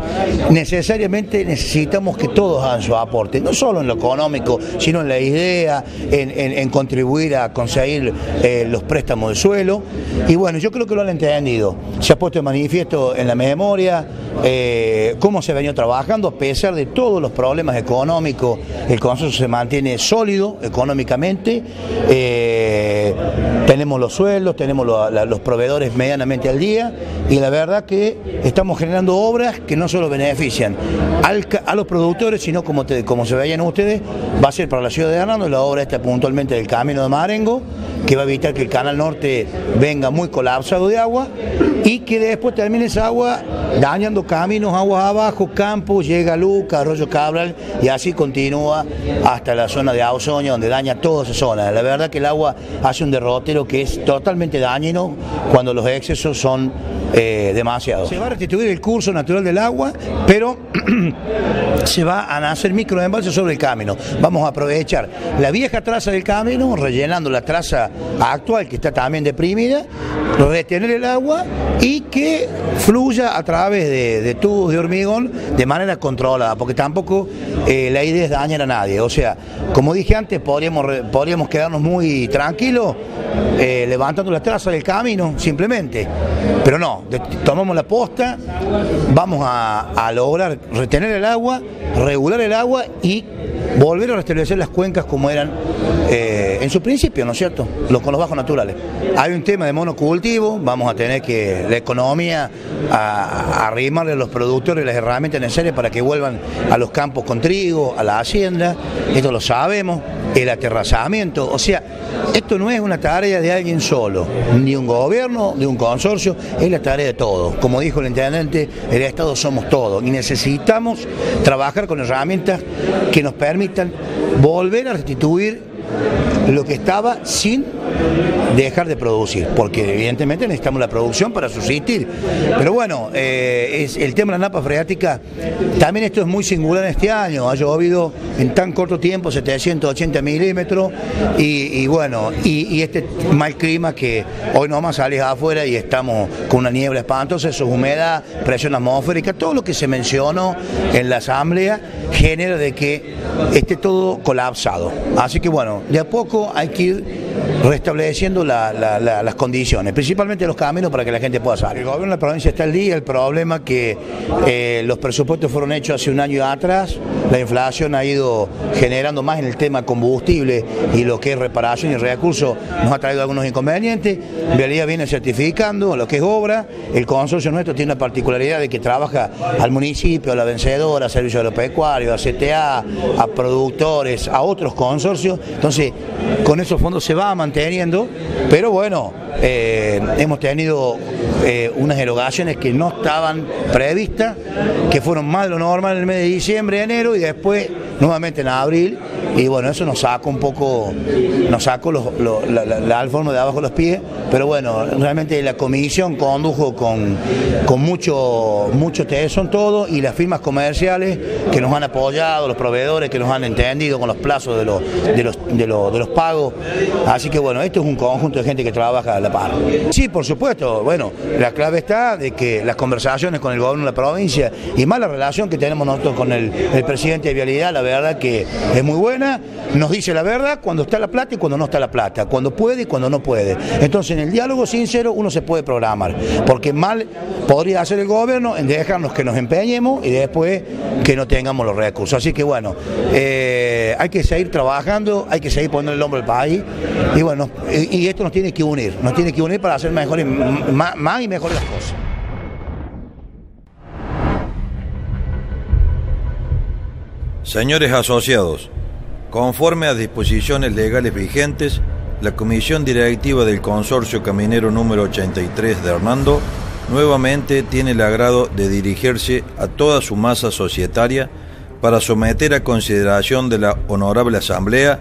necesariamente necesitamos que todos hagan su aporte, no solo en lo económico, sino en la idea, en, contribuir a conseguir eh, los préstamos de suelo. Y bueno, yo creo que lo han entendido. Se ha puesto de manifiesto en la memoria eh, cómo se ha venido trabajando, a pesar de todos los problemas económicos, el consorcio se mantiene sólido económicamente. eh, tenemos los sueldos, tenemos los proveedores medianamente al día y la verdad que estamos generando obras que no solo benefician al a los productores, sino como, te- como se veían ustedes, va a ser para la ciudad de Hernando la obra está puntualmente del camino de Marengo, que va a evitar que el canal norte venga muy colapsado de agua y que después termine esa agua dañando caminos, aguas abajo, campos, llega Luca, Arroyo Cabral y así continúa hasta la zona de Ausoña donde daña toda esa zona. La verdad que el agua hace un derrotero que es totalmente dañino cuando los excesos son eh, demasiados. Se va a restituir el curso natural del agua, pero se va a nacer microembalses sobre el camino. Vamos a aprovechar la vieja traza del camino, rellenando la traza actual que está también deprimida, retener el agua y que fluya a través de, tubos de hormigón de manera controlada, porque tampoco eh, la idea es dañar a nadie. O sea, como dije antes, podríamos, podríamos quedarnos muy tranquilos eh, levantando la traza del camino, simplemente. Pero no, tomamos la posta, vamos a, a lograr retener el agua, regular el agua y volver a restablecer las cuencas como eran eh, en su principio, ¿no es cierto? Los, con los bajos naturales. Hay un tema de monocultivo, vamos a tener que la economía a, a arrimarle a los productores las herramientas necesarias para que vuelvan a los campos con trigo, a la hacienda, esto lo sabemos, el aterrazamiento, o sea, esto no es una tarea de alguien solo, ni un gobierno, ni un consorcio, es la tarea de todos. Como dijo el intendente, el Estado somos todos y necesitamos trabajar con herramientas que nos permitan volver a restituir lo que estaba sin dejar de producir, porque evidentemente necesitamos la producción para subsistir. Pero bueno, eh, es el tema de la napa freática, también esto es muy singular en este año, ha llovido en tan corto tiempo 780 milímetros y, bueno, y, este mal clima que hoy nomás salís afuera y estamos con una niebla espantosa, eso es humedad, presión atmosférica, todo lo que se mencionó en la asamblea genera de que esté todo colapsado. Así que bueno, de a poco hay que ir restableciendo la- la- la- las condiciones, principalmente los caminos para que la gente pueda salir. El gobierno de la provincia está al día, el problema que eh, los presupuestos fueron hechos hace un año atrás, la inflación ha ido generando más en el tema combustible y lo que es reparación y recursos nos ha traído algunos inconvenientes, Vialidad viene certificando lo que es obra, el consorcio nuestro tiene una particularidad de que trabaja al municipio, a la vencedora, a servicio agropecuario, a CTA, a productores, a otros consorcios, entonces con esos fondos se va manteniendo, pero bueno, eh, hemos tenido eh, unas erogaciones que no estaban previstas, que fueron más de lo normal en el mes de diciembre, enero y después nuevamente en abril. Y bueno, eso nos sacó un poco, nos sacó los- los- la, la, de abajo los pies, pero bueno, realmente la comisión condujo con, con mucho, mucho tesón todo y las firmas comerciales que nos han apoyado, los proveedores que nos han entendido con los plazos de los, de los, de los, de los pagos. Así que bueno, esto es un conjunto de gente que trabaja a la par. Sí, por supuesto, bueno, la clave está de que las conversaciones con el gobierno de la provincia y más la relación que tenemos nosotros con el, presidente de Vialidad, la verdad que es muy buena. nos dice la verdad cuando está la plata y cuando no está la plata, cuando puede y cuando no puede. Entonces en el diálogo sincero uno se puede programar, porque mal podría hacer el gobierno en dejarnos que nos empeñemos y después que no tengamos los recursos. Así que bueno, eh, hay que seguir trabajando, hay que seguir poniendo el hombro al país y bueno, y, esto nos tiene que unir, nos tiene que unir para hacer mejores, más y mejores las cosas. Señores asociados, conforme a disposiciones legales vigentes, la Comisión Directiva del Consorcio Caminero número 83 de Hernando nuevamente tiene el agrado de dirigirse a toda su masa societaria para someter a consideración de la Honorable Asamblea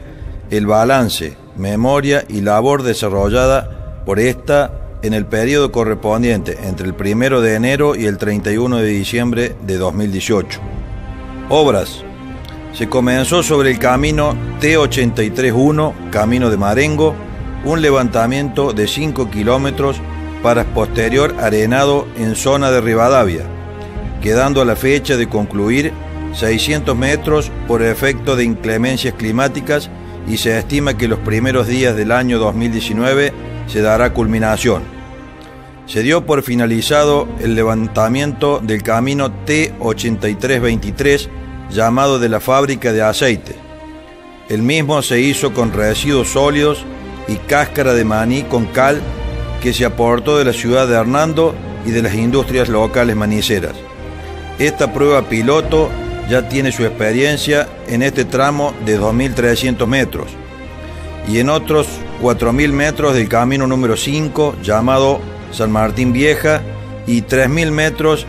el balance, memoria y labor desarrollada por esta en el periodo correspondiente entre el 1 de enero y el 31 de diciembre de 2018. Obras. Se comenzó sobre el camino T831, camino de Marengo, un levantamiento de 5 kilómetros para posterior arenado en zona de Rivadavia, quedando a la fecha de concluir 600 metros por efecto de inclemencias climáticas y se estima que los primeros días del año 2019 se dará culminación. Se dio por finalizado el levantamiento del camino T8323 llamado de la fábrica de aceite. El mismo se hizo con residuos sólidos y cáscara de maní con cal que se aportó de la ciudad de Hernando y de las industrias locales maniceras. Esta prueba piloto ya tiene su experiencia en este tramo de 2.300 metros y en otros 4.000 metros del camino número 5 llamado San Martín Vieja y 3.000 metros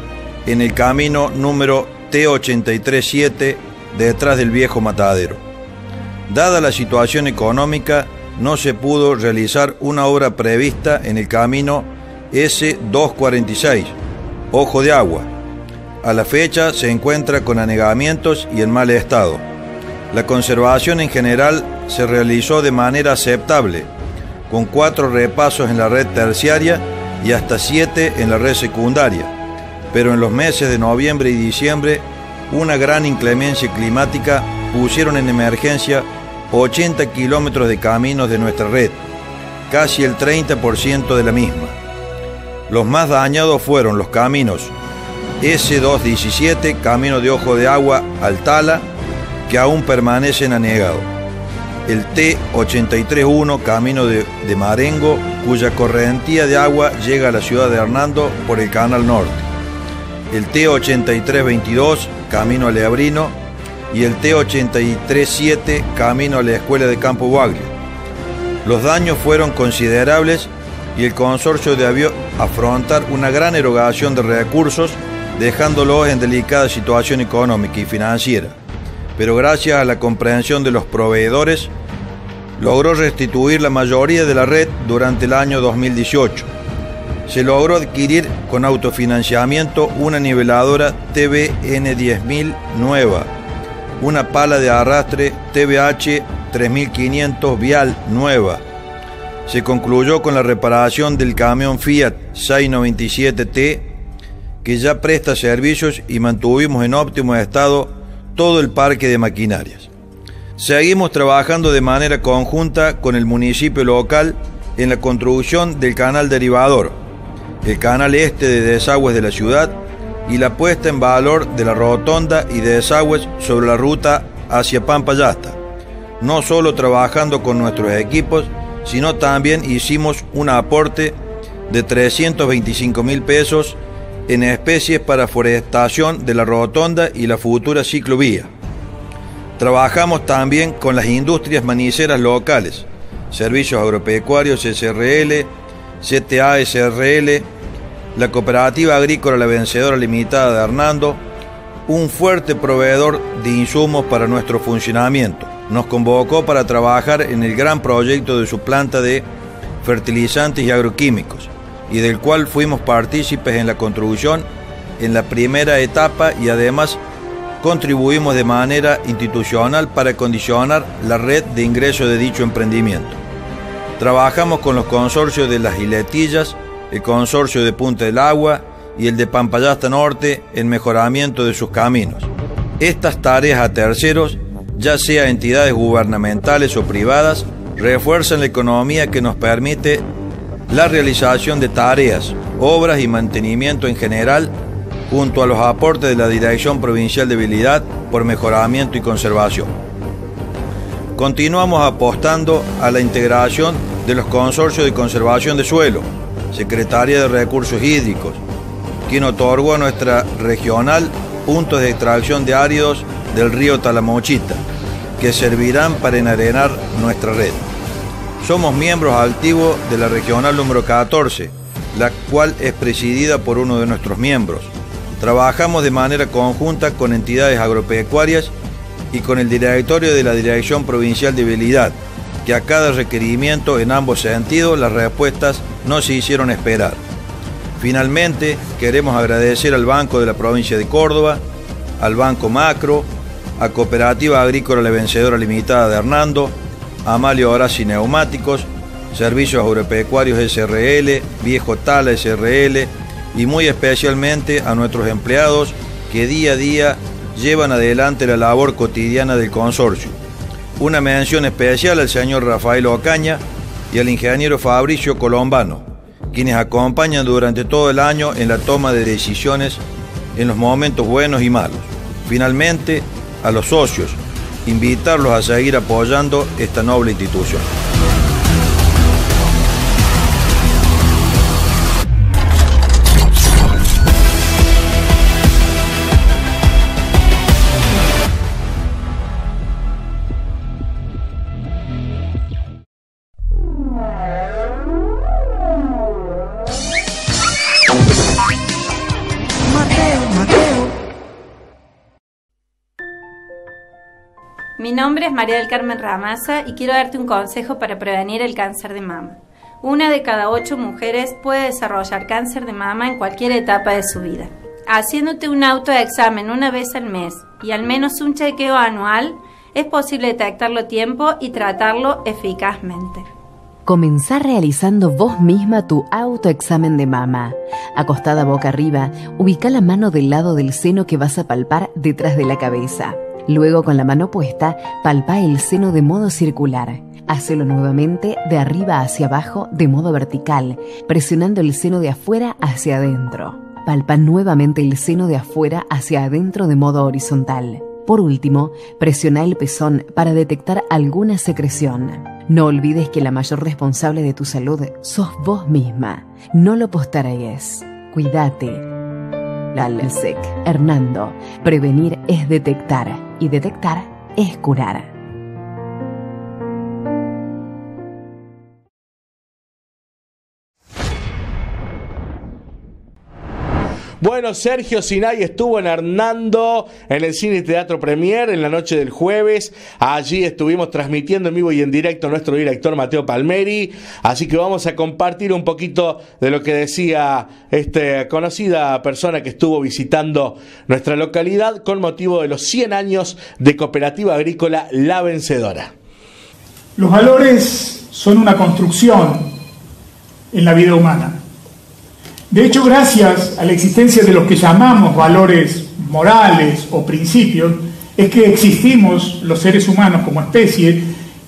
en el camino número T837 detrás del viejo matadero. Dada la situación económica, no se pudo realizar una obra prevista en el camino S246, Ojo de Agua. A la fecha se encuentra con anegamientos y en mal estado. La conservación en general se realizó de manera aceptable, con cuatro repasos en la red terciaria y hasta siete en la red secundaria, pero en los meses de noviembre y diciembre una gran inclemencia climática pusieron en emergencia 80 kilómetros de caminos de nuestra red, casi el 30% de la misma. Los más dañados fueron los caminos S217, camino de Ojo de Agua al Tala, que aún permanecen anegados. El T831, camino de, de Marengo, cuya correntía de agua llega a la ciudad de Hernando por el Canal Norte. El T8322, camino a Leabrino, y el T837, camino a la Escuela de Campo Guaglia. Los daños fueron considerables y el consorcio debió afrontar una gran erogación de recursos, dejándolos en delicada situación económica y financiera. Pero gracias a la comprensión de los proveedores, logró restituir la mayoría de la red durante el año 2018. Se logró adquirir con autofinanciamiento una niveladora TBN 10000 nueva, una pala de arrastre TBH 3500 vial nueva. Se concluyó con la reparación del camión Fiat 697T que ya presta servicios y mantuvimos en óptimo estado todo el parque de maquinarias. Seguimos trabajando de manera conjunta con el municipio local en la construcción del canal derivador, el canal este de desagües de la ciudad y la puesta en valor de la rotonda y de desagües sobre la ruta hacia Pampayasta. No solo trabajando con nuestros equipos, sino también hicimos un aporte de 325 mil pesos en especies para forestación de la rotonda y la futura ciclovía. Trabajamos también con las industrias maniceras locales, Servicios Agropecuarios SRL, CTA SRL, la Cooperativa Agrícola La Vencedora Limitada de Hernando, un fuerte proveedor de insumos para nuestro funcionamiento. Nos convocó para trabajar en el gran proyecto de su planta de fertilizantes y agroquímicos, y del cual fuimos partícipes en la construcción en la primera etapa y además contribuimos de manera institucional para condicionar la red de ingreso de dicho emprendimiento. Trabajamos con los consorcios de las Giletillas, el consorcio de Punta del Agua y el de Pampayasta Norte en mejoramiento de sus caminos. Estas tareas a terceros ya sea entidades gubernamentales o privadas, refuerzan la economía que nos permite la realización de tareas, obras y mantenimiento en general, junto a los aportes de la Dirección Provincial de Habilidad por mejoramiento y conservación. Continuamos apostando a la integración de los consorcios de conservación de suelo, Secretaría de Recursos Hídricos, quien otorgó a nuestra regional puntos de extracción de áridos del río Talamochita, que servirán para enarenar nuestra red. Somos miembros activos de la regional número 14, la cual es presidida por uno de nuestros miembros. Trabajamos de manera conjunta con entidades agropecuarias y con el directorio de la Dirección Provincial de Habilidad, que a cada requerimiento en ambos sentidos las respuestas no se hicieron esperar. Finalmente, queremos agradecer al Banco de la Provincia de Córdoba, al Banco Macro, a Cooperativa Agrícola La Vencedora Limitada de Hernando, Amalio Horaci Neumáticos, Servicios Agropecuarios SRL, Viejo Tala SRL y muy especialmente a nuestros empleados que día a día llevan adelante la labor cotidiana del consorcio. Una mención especial al señor Rafael Ocaña y al ingeniero Fabricio Colombano, quienes acompañan durante todo el año en la toma de decisiones en los momentos buenos y malos. Finalmente, a los socios, invitarlos a seguir apoyando esta noble institución. Mi nombre es María del Carmen Ramasa y quiero darte un consejo para prevenir el cáncer de mama. Una de cada ocho mujeres puede desarrollar cáncer de mama en cualquier etapa de su vida. Haciéndote un autoexamen una vez al mes y al menos un chequeo anual, es posible detectarlo a tiempo y tratarlo eficazmente. Comenzá realizando vos misma tu autoexamen de mama. Acostada boca arriba, ubica la mano del lado del seno que vas a palpar detrás de la cabeza. Luego, con la mano puesta, palpa el seno de modo circular. Hacelo nuevamente de arriba hacia abajo de modo vertical, presionando el seno de afuera hacia adentro. Palpa nuevamente el seno de afuera hacia adentro de modo horizontal. Por último, presiona el pezón para detectar alguna secreción. No olvides que la mayor responsable de tu salud sos vos misma. No lo postergues. Cuídate. Lalsec. Hernando. Prevenir es detectar y detectar es curar. Bueno, Sergio Sinay estuvo en Hernando, en el Cine Teatro Premier, en la noche del jueves. Allí estuvimos transmitiendo en vivo y en directo nuestro director Mateo Palmeri. Así que vamos a compartir un poquito de lo que decía esta conocida persona que estuvo visitando nuestra localidad con motivo de los 100 años de Cooperativa Agrícola La Vencedora. Los valores son una construcción en la vida humana. De hecho, gracias a la existencia de lo que llamamos valores morales o principios, es que existimos los seres humanos como especie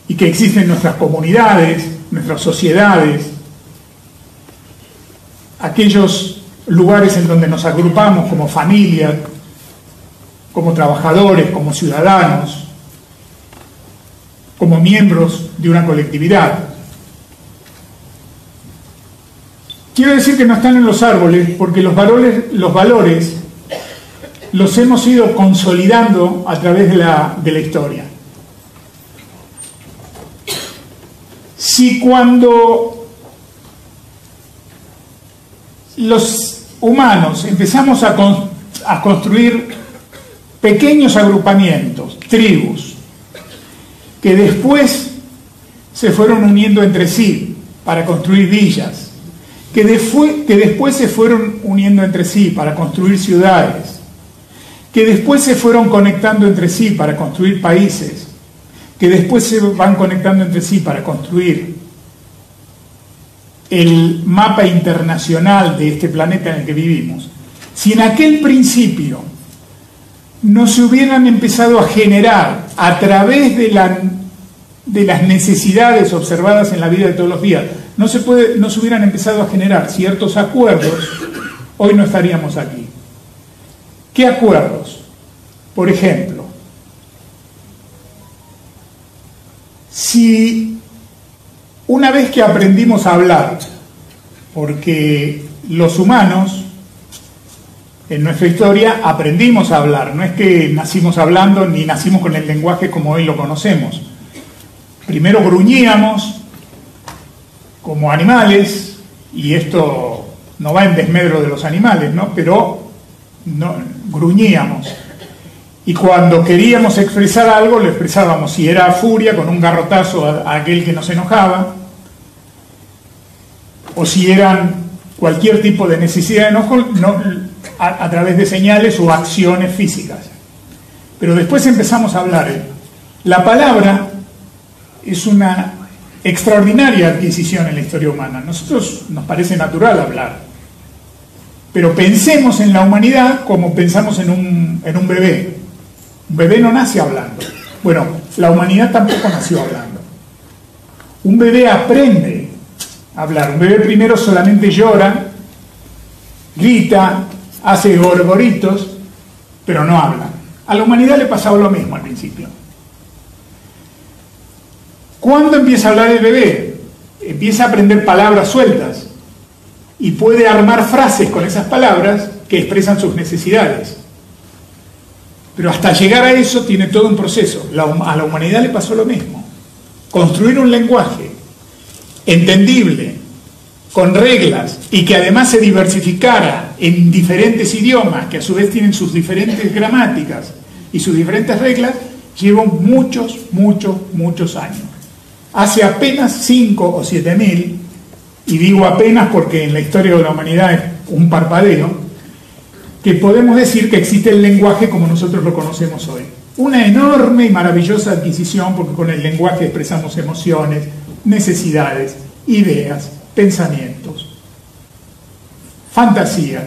y que existen nuestras comunidades, nuestras sociedades, aquellos lugares en donde nos agrupamos como familia, como trabajadores, como ciudadanos, como miembros de una colectividad. Quiero decir que no están en los árboles porque los valores, los hemos ido consolidando a través de la, historia. Si cuando los humanos empezamos a construir pequeños agrupamientos, tribus, que después se fueron uniendo entre sí para construir villas, que, después se fueron uniendo entre sí para construir ciudades, que después se fueron conectando entre sí para construir países, que después se van conectando entre sí para construir el mapa internacional de este planeta en el que vivimos. Si en aquel principio no se hubieran empezado a generar a través de las necesidades observadas en la vida de todos los días, no se, puede, no se hubieran empezado a generar ciertos acuerdos, hoy no estaríamos aquí. ¿Qué acuerdos? Por ejemplo, si una vez que aprendimos a hablar, porque los humanos en nuestra historia aprendimos a hablar, no es que nacimos hablando ni nacimos con el lenguaje como hoy lo conocemos. Primero gruñíamos como animales, y esto no va en desmedro de los animales, ¿no? Pero gruñíamos. Y cuando queríamos expresar algo, lo expresábamos. Si era furia, con un garrotazo a, aquel que nos enojaba, o si eran cualquier tipo de necesidad de enojo, no, a, través de señales o acciones físicas. Pero después empezamos a hablar. La palabra es una extraordinaria adquisición en la historia humana. Nosotros nos parece natural hablar. Pero pensemos en la humanidad como pensamos en un, en un bebé. Un bebé no nace hablando. Bueno, la humanidad tampoco nació hablando. Un bebé aprende a hablar. Un bebé primero solamente llora, grita, hace gorgoritos, pero no habla. A la humanidad le pasaba lo mismo al principio. ¿Cuándo empieza a hablar el bebé? Empieza a aprender palabras sueltas y puede armar frases con esas palabras que expresan sus necesidades. Pero hasta llegar a eso tiene todo un proceso. a la humanidad le pasó lo mismo. Construir un lenguaje entendible, con reglas y que además se diversificara en diferentes idiomas, que a su vez tienen sus diferentes gramáticas y sus diferentes reglas, llevó muchos, muchos, muchos años. Hace apenas 5 o 7 mil, y digo apenas porque en la historia de la humanidad es un parpadeo, que podemos decir que existe el lenguaje como nosotros lo conocemos hoy. Una enorme y maravillosa adquisición porque con el lenguaje expresamos emociones, necesidades, ideas, pensamientos, fantasías,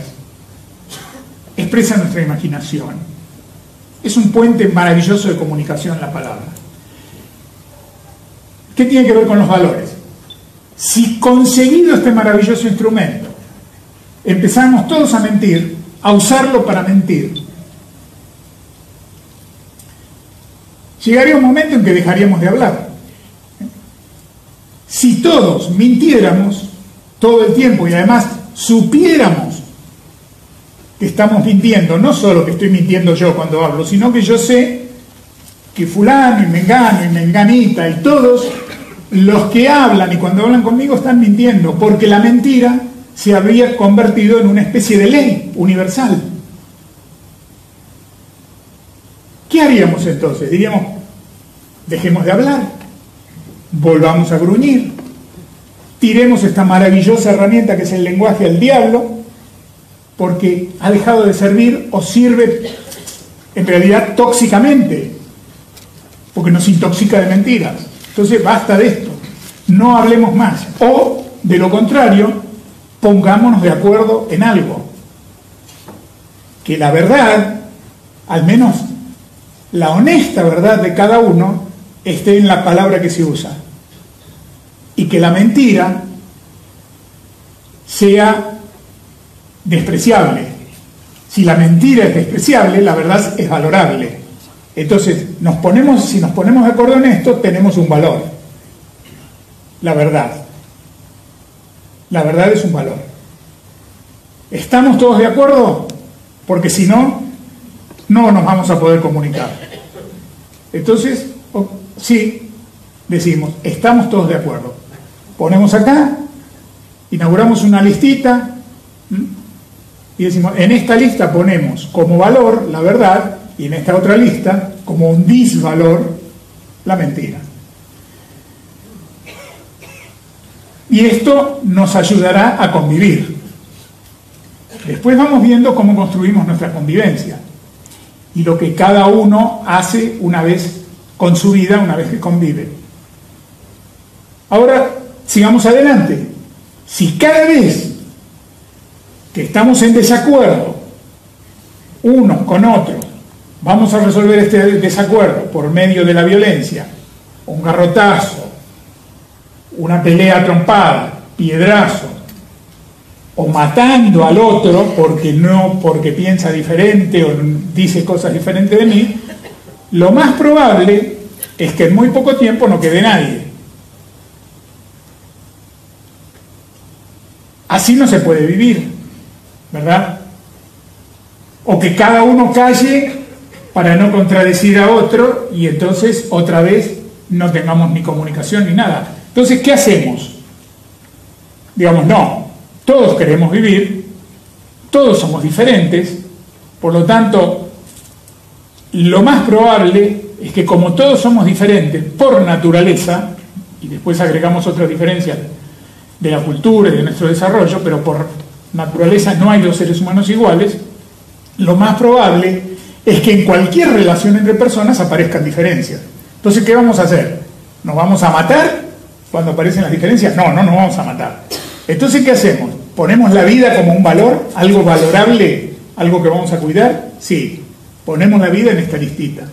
expresa nuestra imaginación. Es un puente maravilloso de comunicación la palabra. ¿Qué tiene que ver con los valores? Si conseguido este maravilloso instrumento, empezamos todos a mentir, a usarlo para mentir, llegaría un momento en que dejaríamos de hablar. Si todos mintiéramos todo el tiempo y además supiéramos que estamos mintiendo, no solo que estoy mintiendo yo cuando hablo, sino que yo sé que fulano y mengano y menganita y todos los que hablan y cuando hablan conmigo están mintiendo, porque la mentira se habría convertido en una especie de ley universal. ¿Qué haríamos entonces? Diríamos, dejemos de hablar, volvamos a gruñir, tiremos esta maravillosa herramienta que es el lenguaje al diablo, porque ha dejado de servir o sirve en realidad tóxicamente, porque nos intoxica de mentiras. Entonces basta de esto, no hablemos más. O, de lo contrario, pongámonos de acuerdo en algo. Que la verdad, al menos la honesta verdad de cada uno, esté en la palabra que se usa. Y que la mentira sea despreciable. Si la mentira es despreciable, la verdad es valorable. Entonces, nos ponemos, si nos ponemos de acuerdo en esto, tenemos un valor. La verdad. La verdad es un valor. ¿Estamos todos de acuerdo? Porque si no, no nos vamos a poder comunicar. Entonces, sí, decimos, estamos todos de acuerdo. Ponemos acá, inauguramos una listita y decimos, en esta lista ponemos como valor la verdad y en esta otra lista, como un disvalor, la mentira. Y esto nos ayudará a convivir. Después vamos viendo cómo construimos nuestra convivencia y lo que cada uno hace una vez con su vida, una vez que convive. Ahora, sigamos adelante. Si cada vez que estamos en desacuerdo, unos con otros, vamos a resolver este desacuerdo por medio de la violencia, un garrotazo, una pelea trompada, piedrazo, o matando al otro porque no, porque piensa diferente o dice cosas diferentes de mí, lo más probable es que en muy poco tiempo no quede nadie. Así no se puede vivir, ¿verdad? O que cada uno calle para no contradecir a otro y entonces otra vez no tengamos ni comunicación ni nada. Entonces, ¿qué hacemos? Digamos, no, todos queremos vivir, todos somos diferentes, por lo tanto, lo más probable es que como todos somos diferentes por naturaleza, y después agregamos otras diferencias de la cultura y de nuestro desarrollo, pero por naturaleza no hay dos seres humanos iguales, lo más probable es que en cualquier relación entre personas aparezcan diferencias. Entonces, ¿qué vamos a hacer? ¿Nos vamos a matar cuando aparecen las diferencias? No, no nos vamos a matar. Entonces, ¿qué hacemos? ¿Ponemos la vida como un valor, algo valorable, algo que vamos a cuidar? Sí, ponemos la vida en esta listita.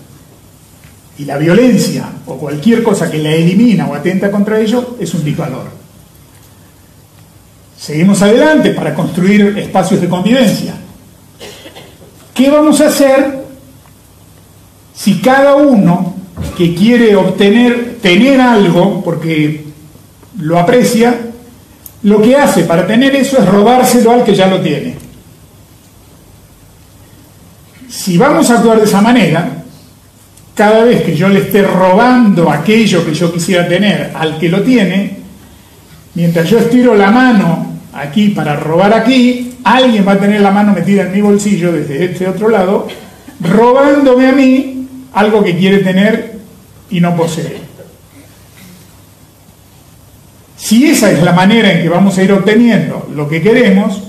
Y la violencia o cualquier cosa que la elimina o atenta contra ello es un disvalor. Seguimos adelante para construir espacios de convivencia. ¿Qué vamos a hacer si cada uno que quiere obtener, tener algo, porque lo aprecia, lo que hace para tener eso es robárselo al que ya lo tiene? Si vamos a actuar de esa manera, cada vez que yo le esté robando aquello que yo quisiera tener al que lo tiene, mientras yo estiro la mano aquí para robar aquí, alguien va a tener la mano metida en mi bolsillo desde este otro lado, robándome a mí algo que quiere tener y no posee. Si esa es la manera en que vamos a ir obteniendo lo que queremos,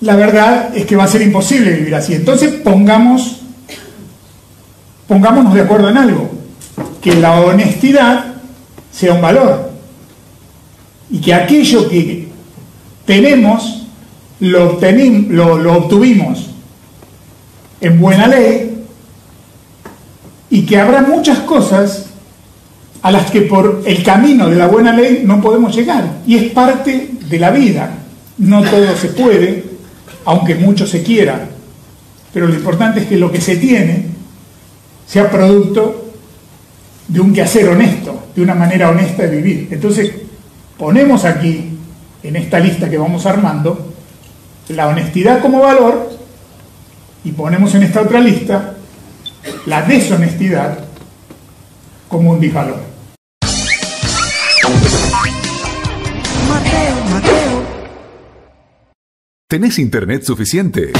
la verdad es que va a ser imposible vivir así. Entonces pongamos, pongámonos de acuerdo en algo, que la honestidad sea un valor y que aquello que tenemos lo, obtuvimos en buena ley y que habrá muchas cosas a las que por el camino de la buena ley no podemos llegar y es parte de la vida. No todo se puede, aunque mucho se quiera, pero lo importante es que lo que se tiene sea producto de un quehacer honesto, de una manera honesta de vivir. Entonces, ponemos aquí, en esta lista que vamos armando, la honestidad como valor y ponemos en esta otra lista la deshonestidad como un disvalor. Mateo, Mateo. ¿Tenés internet suficiente?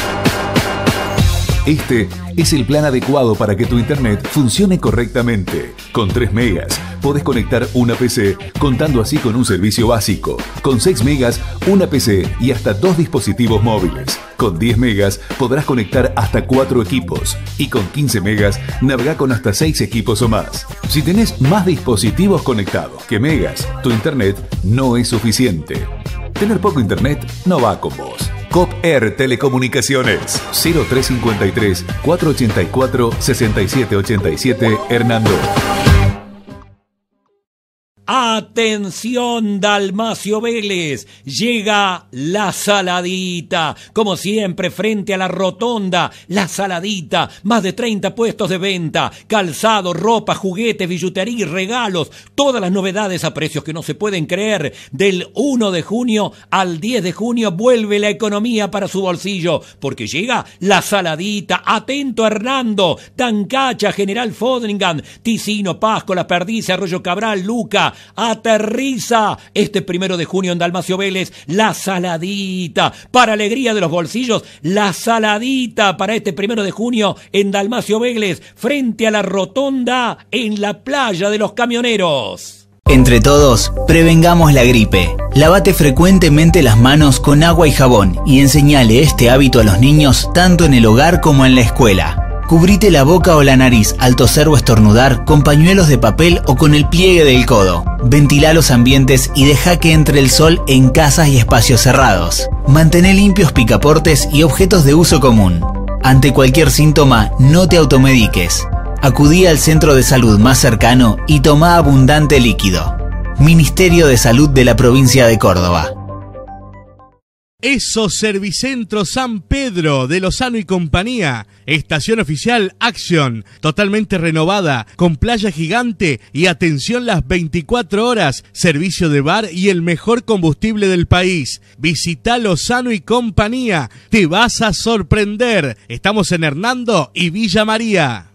Este es el plan adecuado para que tu internet funcione correctamente. Con 3 megas podés conectar una PC contando así con un servicio básico. Con 6 megas, una PC y hasta dos dispositivos móviles. Con 10 megas podrás conectar hasta 4 equipos. Y con 15 megas navega con hasta 6 equipos o más. Si tenés más dispositivos conectados que megas, tu internet no es suficiente. Tener poco internet no va con vos. COP Air Telecomunicaciones 0353 484 6787 Hernando. Atención Dalmacio Vélez, llega la saladita, como siempre frente a la rotonda, la saladita, más de 30 puestos de venta, calzado, ropa, juguetes, billutería regalos, todas las novedades a precios que no se pueden creer. Del 1 de junio al 10 de junio vuelve la economía para su bolsillo, porque llega la saladita, atento Hernando, Tancacha, General Fodringham, Ticino, Pasco, La Perdiz, Arroyo Cabral, Luca, aterriza este primero de junio en Dalmacio Vélez, la saladita, para alegría de los bolsillos, la saladita para este primero de junio en Dalmacio Vélez, frente a la rotonda en la playa de los camioneros. Entre todos, prevengamos la gripe. Lavate frecuentemente las manos con agua y jabón y enseñale este hábito a los niños tanto en el hogar como en la escuela. Cubrite la boca o la nariz al toser o estornudar con pañuelos de papel o con el pliegue del codo. Ventila los ambientes y deja que entre el sol en casas y espacios cerrados. Mantén limpios picaportes y objetos de uso común. Ante cualquier síntoma, no te automediques. Acudí al centro de salud más cercano y toma abundante líquido. Ministerio de Salud de la provincia de Córdoba. Eso Servicentro San Pedro de Lozano y compañía. Estación oficial Action, totalmente renovada, con playa gigante y atención las 24 horas, servicio de bar y el mejor combustible del país. Visita Lozano y compañía, te vas a sorprender. Estamos en Hernando y Villa María.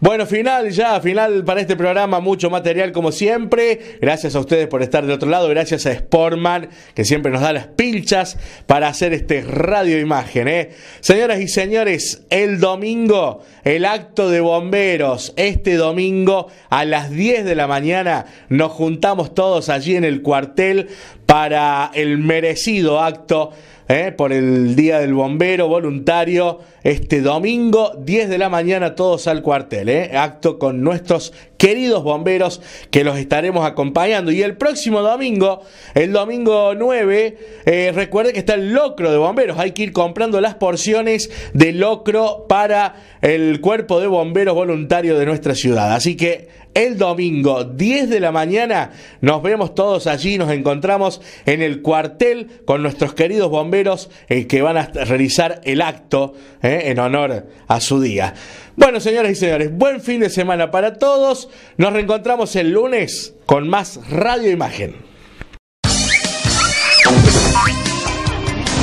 Bueno, final ya, final para este programa, mucho material como siempre. Gracias a ustedes por estar del otro lado, gracias a Sportman, que siempre nos da las pilchas para hacer este radio imagen. ¿eh? Señoras y señores, el domingo, el acto de bomberos, este domingo a las 10 de la mañana, nos juntamos todos allí en el cuartel para el merecido acto ¿eh? por el Día del Bombero Voluntario. Este domingo, 10 de la mañana, todos al cuartel. ¿eh? Acto con nuestros queridos bomberos que los estaremos acompañando. Y el próximo domingo, el domingo 9, eh, que está el locro de bomberos. Hay que ir comprando las porciones de locro para el cuerpo de bomberos voluntario de nuestra ciudad. Así que el domingo 10 de la mañana nos vemos todos allí, nos encontramos en el cuartel con nuestros queridos bomberos eh, que van a realizar el acto eh, en honor a su día. Bueno, señoras y señores, buen fin de semana para todos. Nos reencontramos el lunes con más Radio Imagen.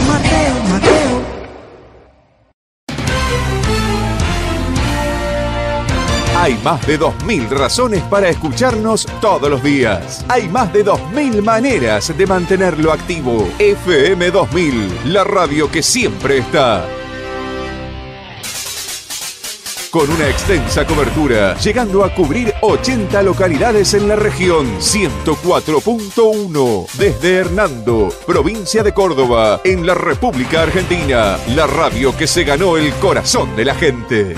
Mateo. Hay más de 2.000 razones para escucharnos todos los días. Hay más de 2.000 maneras de mantenerlo activo. FM 2000, la radio que siempre está. Con una extensa cobertura, llegando a cubrir 80 localidades en la región 104.1. Desde Hernando, provincia de Córdoba, en la República Argentina, la radio que se ganó el corazón de la gente.